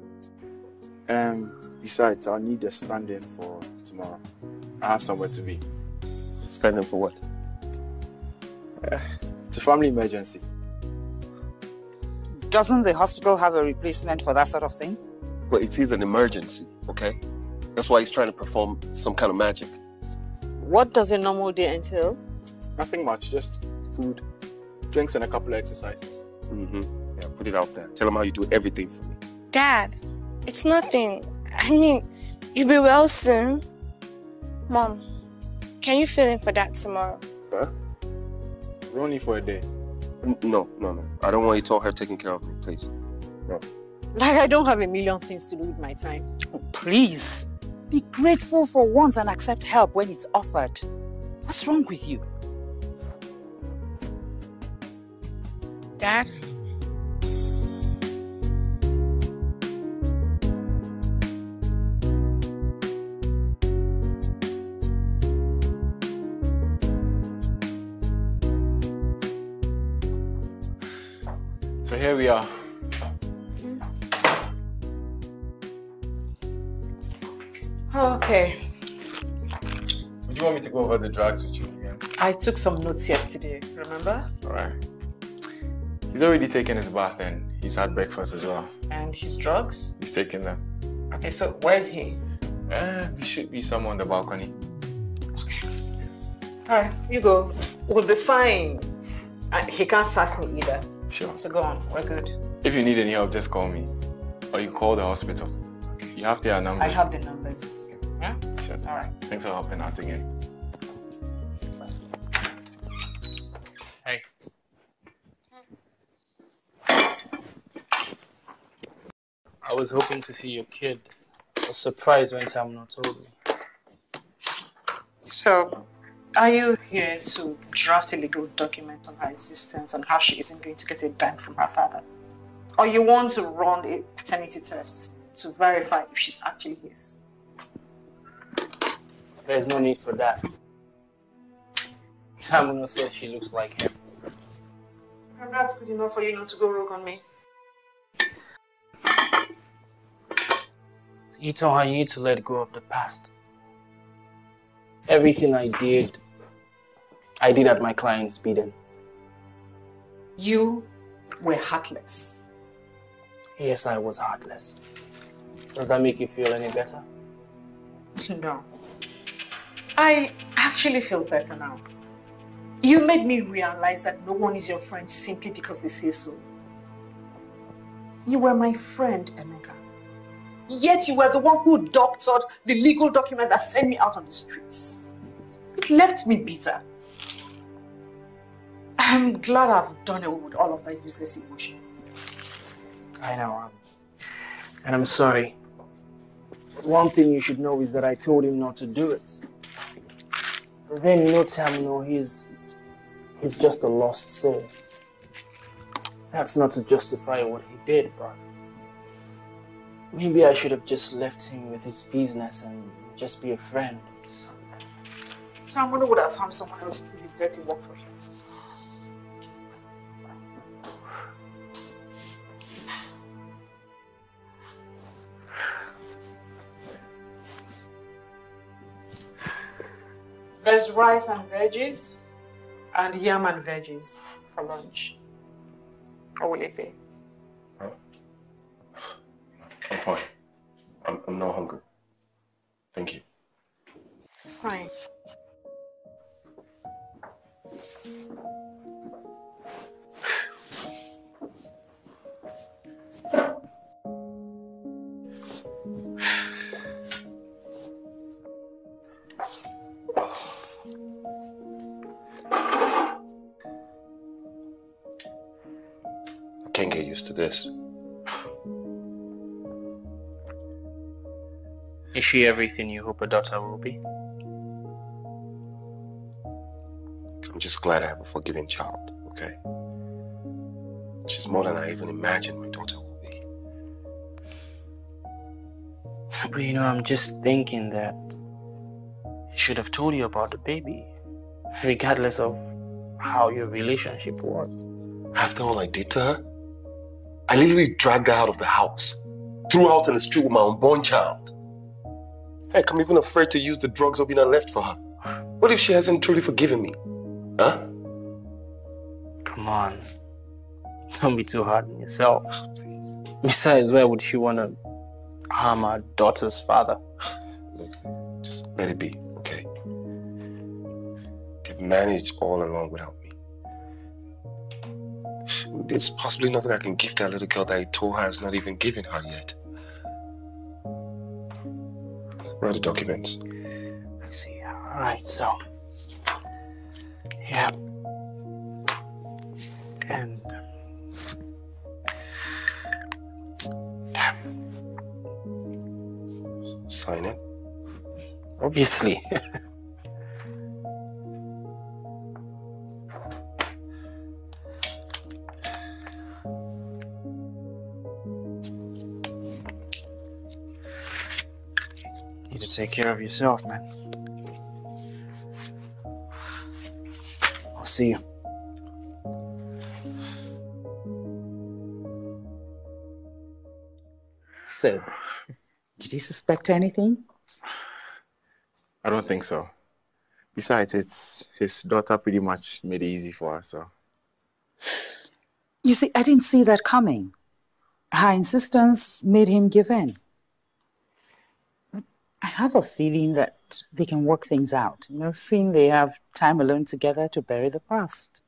Um, besides, I'll need a stand-in for tomorrow. I have somewhere to be. Stand in for what? Uh, it's a family emergency. Doesn't the hospital have a replacement for that sort of thing? Well, it is an emergency, okay? That's why he's trying to perform some kind of magic. What does a normal day entail? Nothing much, just food, drinks, and a couple of exercises. Mm-hmm. Yeah, put it out there. Tell him how you do everything for me. Dad, it's nothing. I mean, you'll be well soon. Mom, can you fill in for that tomorrow? Huh? It's only for a day. No, no, no. I don't want you to her taking care of me, please. No. Like I don't have a million things to do with my time. Please, be grateful for once and accept help when it's offered. What's wrong with you? Dad? So here we are. Oh, okay. Would you want me to go over the drugs with you again? I took some notes yesterday, remember? Alright. He's already taken his bath and he's had breakfast as well. And his drugs? He's taken them. Okay, so where's he? Uh, he should be somewhere on the balcony. Alright, you go. We'll be fine. Uh, he can't sass me either. Sure. So go on, we're good. If you need any help, just call me. Or you call the hospital. You have their numbers. I have the numbers. Yeah? Sure. Alright. Thanks for helping out again. I was hoping to see your kid. I was surprised when Tamuno told me. So, are you here to draft a legal document on her existence and how she isn't going to get a dime from her father? Or you want to run a paternity test to verify if she's actually his? There's no need for that. Tamuno says she looks like him. That's good enough for you not to go rogue on me. You told her you need to let go of the past. Everything I did, I did at my client's bidding. You were heartless. Yes, I was heartless. Does that make you feel any better? No. I actually feel better now. You made me realize that no one is your friend simply because they say so. You were my friend, Emeka. Yet you were the one who doctored the legal document that sent me out on the streets. It left me bitter. I'm glad I've done away with all of that useless emotion. I know. And I'm sorry. One thing you should know is that I told him not to do it. But then, you know, Tamuno, he's, he's just a lost soul. That's not to justify what he did, but maybe I should have just left him with his business and just be a friend. So, Tamuno would have found someone else to do his dirty work for him. There's rice and veggies and yam and veggies for lunch. Or will it be? I'm fine. I'm, I'm not hungry. Thank you. Fine. Used to this. Is she everything you hope a daughter will be? I'm just glad I have a forgiving child, okay? She's more than I even imagined my daughter will be. But you know, I'm just thinking that he should have told you about the baby, regardless of how your relationship was. After all I did to her, I literally dragged her out of the house, threw her out in the street with my unborn child. Heck, I'm even afraid to use the drugs Obina left for her. What if she hasn't truly forgiven me? Huh? Come on. Don't be too hard on yourself. Besides, why would she want to harm our daughter's father? Just let it be, okay? They've managed all along without me. There's possibly nothing I can give that little girl that I told her has not even given her yet. Where are the documents? I see. All right, so. Yeah. And. Sign it. Obviously. take care of yourself, man. I'll see you. So, did you suspect anything? I don't think so. Besides, it's his daughter pretty much made it easy for us, so. You see, I didn't see that coming. Her insistence made him give in. I have a feeling that they can work things out, you know, seeing they have time alone together to bury the past.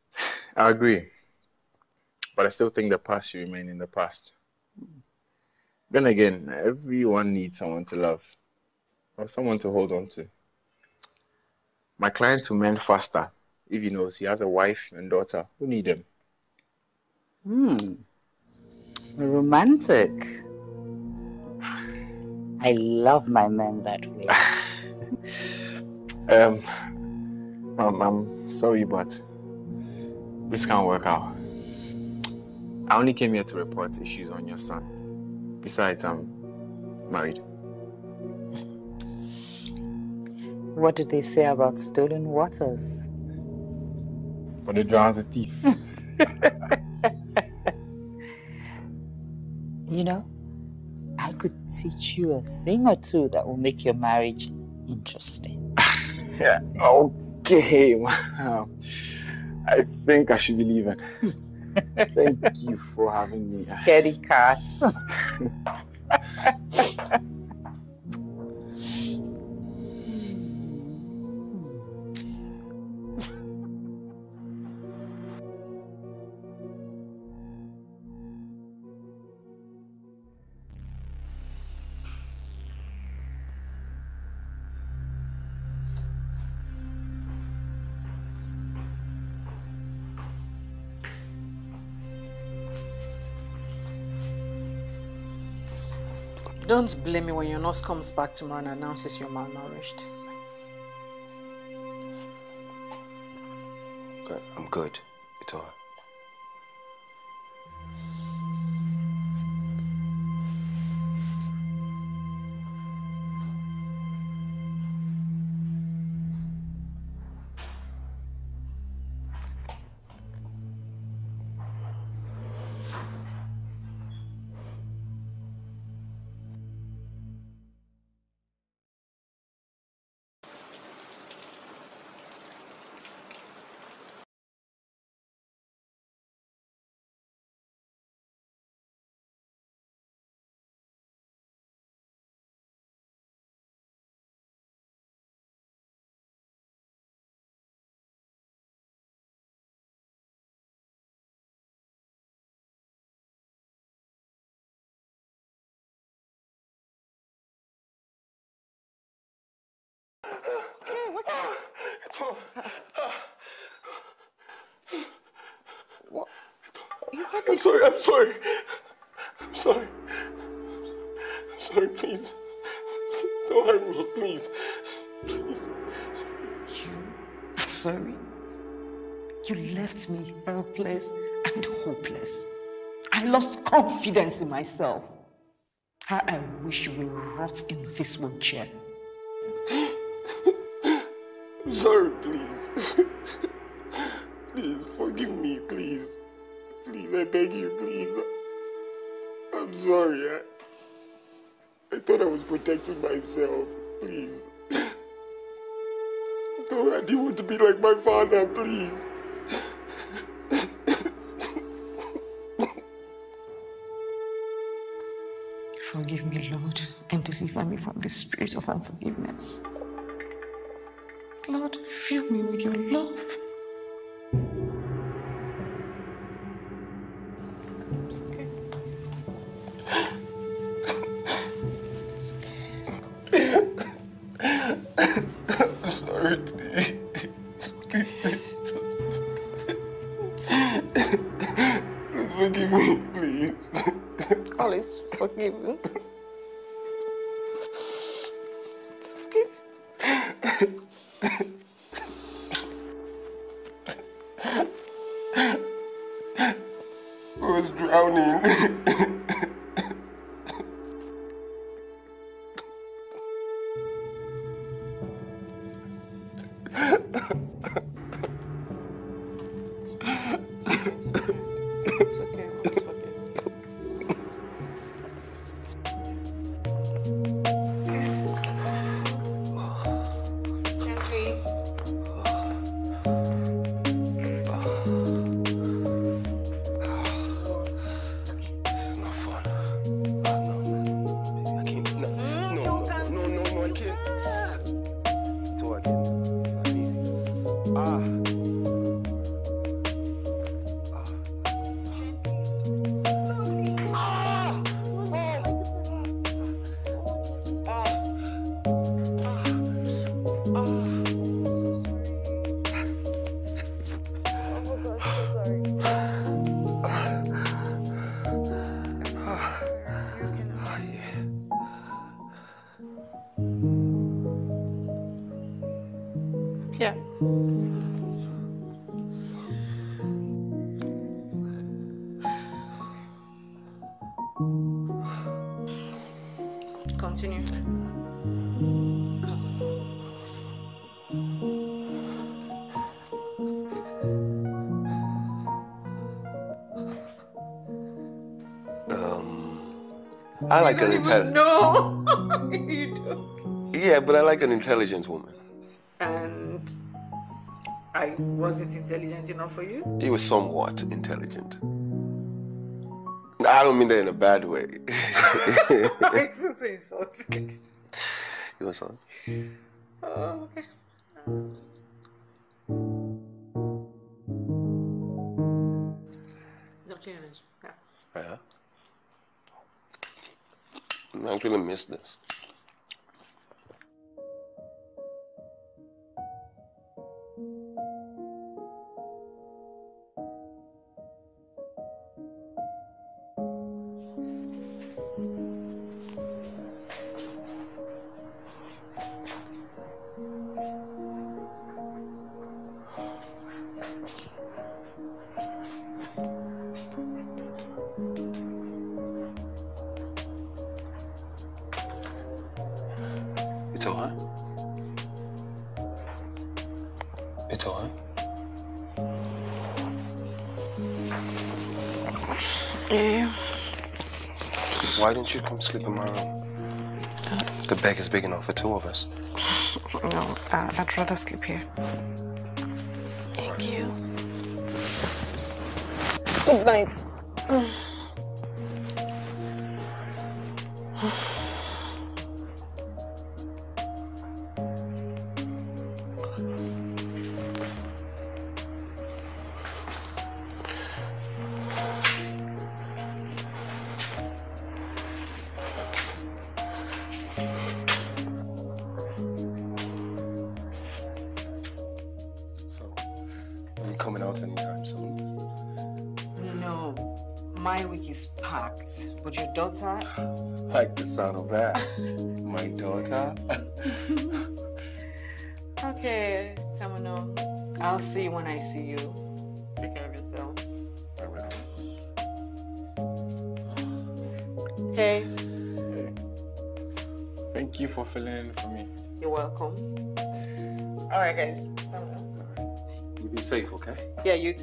I agree. But I still think the past should remain in the past. Then again, everyone needs someone to love or someone to hold on to. My client will mend faster if he knows he has a wife and daughter who need him. Hmm. Romantic. I love my men that way. Um, I'm sorry, but this can't work out. I only came here to report issues on your son. Besides, I'm married. What did they say about stolen waters? But the drowns a thief. You know, Could teach you a thing or two that will make your marriage interesting. yeah. Okay. Wow. I think I should be leaving. Thank you for having me. Scaredy cats. Don't blame me when your nurse comes back tomorrow and announces you're malnourished. I'm good. It's all right. Sorry. I'm sorry. I'm sorry. I'm sorry. Please. Don't hurt me, please. Please. I'm sorry. You left me helpless and hopeless. I lost confidence in myself. How I wish you will rot in this wheelchair. I'm sorry, please. please, forgive me, please. Please, I beg you, please. I'm sorry. I, I thought I was protecting myself. Please. Thought I didn't want to be like my father, please. Forgive me, Lord, and deliver me from the spirit of unforgiveness. Lord, fill me with your love. Like an intelligent. No, you don't. Yeah, but I like an intelligent woman. And I wasn't intelligent enough for you? He was somewhat intelligent. I don't mean that in a bad way. I feel so insulted. you want some? Oh, okay. Okay, yeah. Uh-huh. Yeah. I actually miss this. Why don't you come sleep in my room? The bed is big enough for two of us. No, uh, I'd rather sleep here. Thank you. Good night.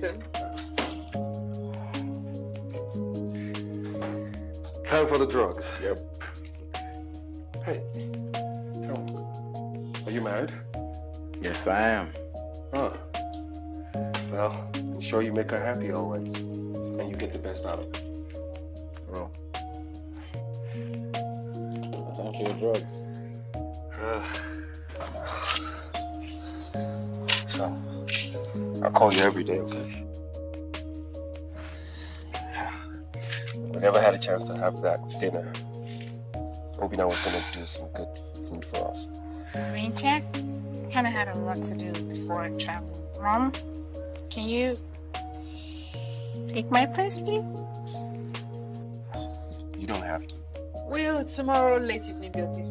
Yeah, you. Time for the drugs. Yep. Hey, tell me, are you married? Yes, I am. Huh. Well, sure you make her happy always, call you every day, okay? We never had a chance to have that dinner. Hoping I was gonna do some good food for us. Rain check? Kind of had a lot to do before I traveled. Mom, can you take my place, please? You don't have to. Will tomorrow late evening be okay?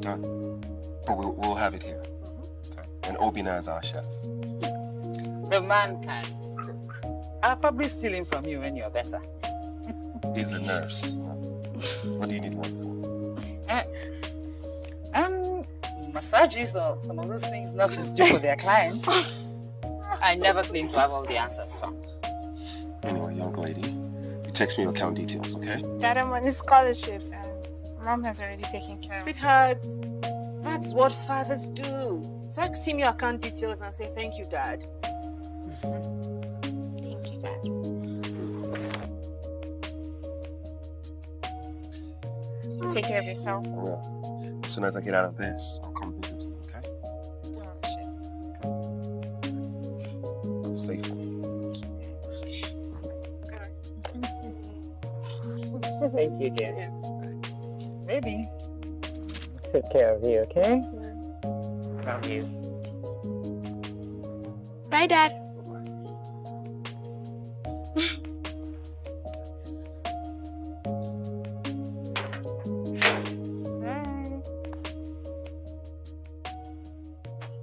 Done. But we'll, we'll have it here. Okay. And Obinna is our chef. The man can cook. I'll probably steal him from you when you're better. He's a nurse. What do you need one for? Uh, um, massages or some of those things nurses do for their clients. I never claim to have all the answers, so. Anyway, young lady, you text me your account details, okay? Dad, I'm on a scholarship and Mom has already taken care of it. Sweethearts, that's what fathers do. Text him your account details and say thank you, Dad. Thank you, Dad. You take care of yourself. I will. As soon as I get out of this, I'll come visit you, okay? Oh, Be safe. Thank you, dear. Maybe. Take care of you, okay? Bye, Dad.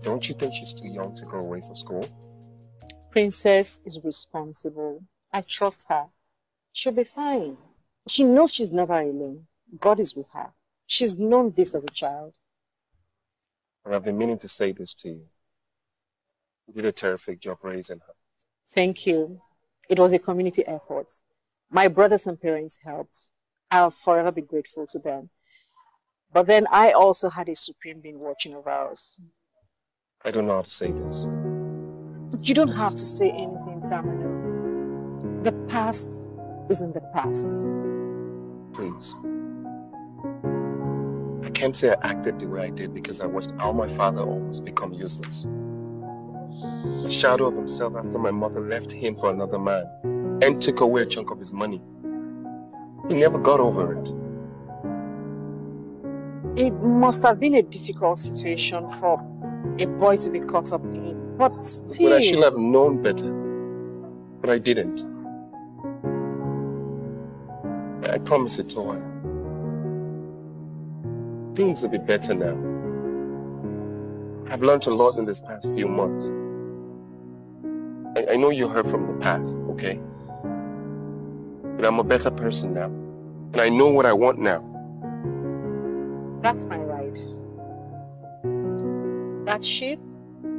Don't you think she's too young to go away for school? Princess is responsible. I trust her. She'll be fine. She knows she's never alone. God is with her. She's known this as a child. And I've been meaning to say this to you. Did a terrific job raising her. Thank you. It was a community effort. My brothers and parents helped. I'll forever be grateful to them. But then I also had a supreme being watching over us. I don't know how to say this. But you don't have to say anything, Tamuno. The past is in the past. Please. I can't say I acted the way I did because I watched how my father almost become useless. A shadow of himself after my mother left him for another man and took away a chunk of his money. He never got over it. It must have been a difficult situation for a boy to be caught up in. But still. But I should have known better. But I didn't. I promise it to her. Things will be better now. I've learned a lot in this past few months. I, I know you heard from the past, okay? But I'm a better person now. And I know what I want now. That's my ride. That ship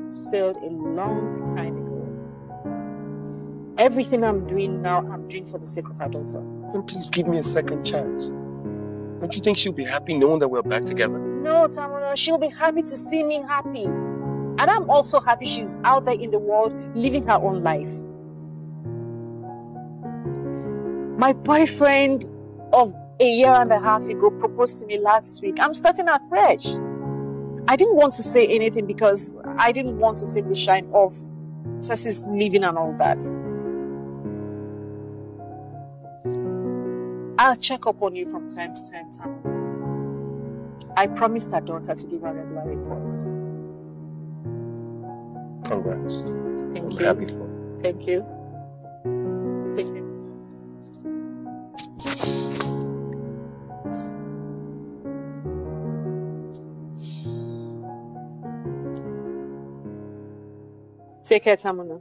sailed a long time ago. Everything I'm doing now, I'm doing for the sake of our daughter. Then please give me a second chance. Don't you think she'll be happy knowing that we're back together? No, Tamuno, she'll be happy to see me happy. And I'm also happy she's out there in the world living her own life. My boyfriend of a year and a half ago proposed to me last week. I'm starting afresh. I didn't want to say anything because I didn't want to take the shine off Ceci's living and all that. I'll check up on you from time to time, Tam. I promised her daughter to give her regular reports. Congrats. Thank I'm you. Happy for. You. Thank you. Thank you. Take care, Tamuno.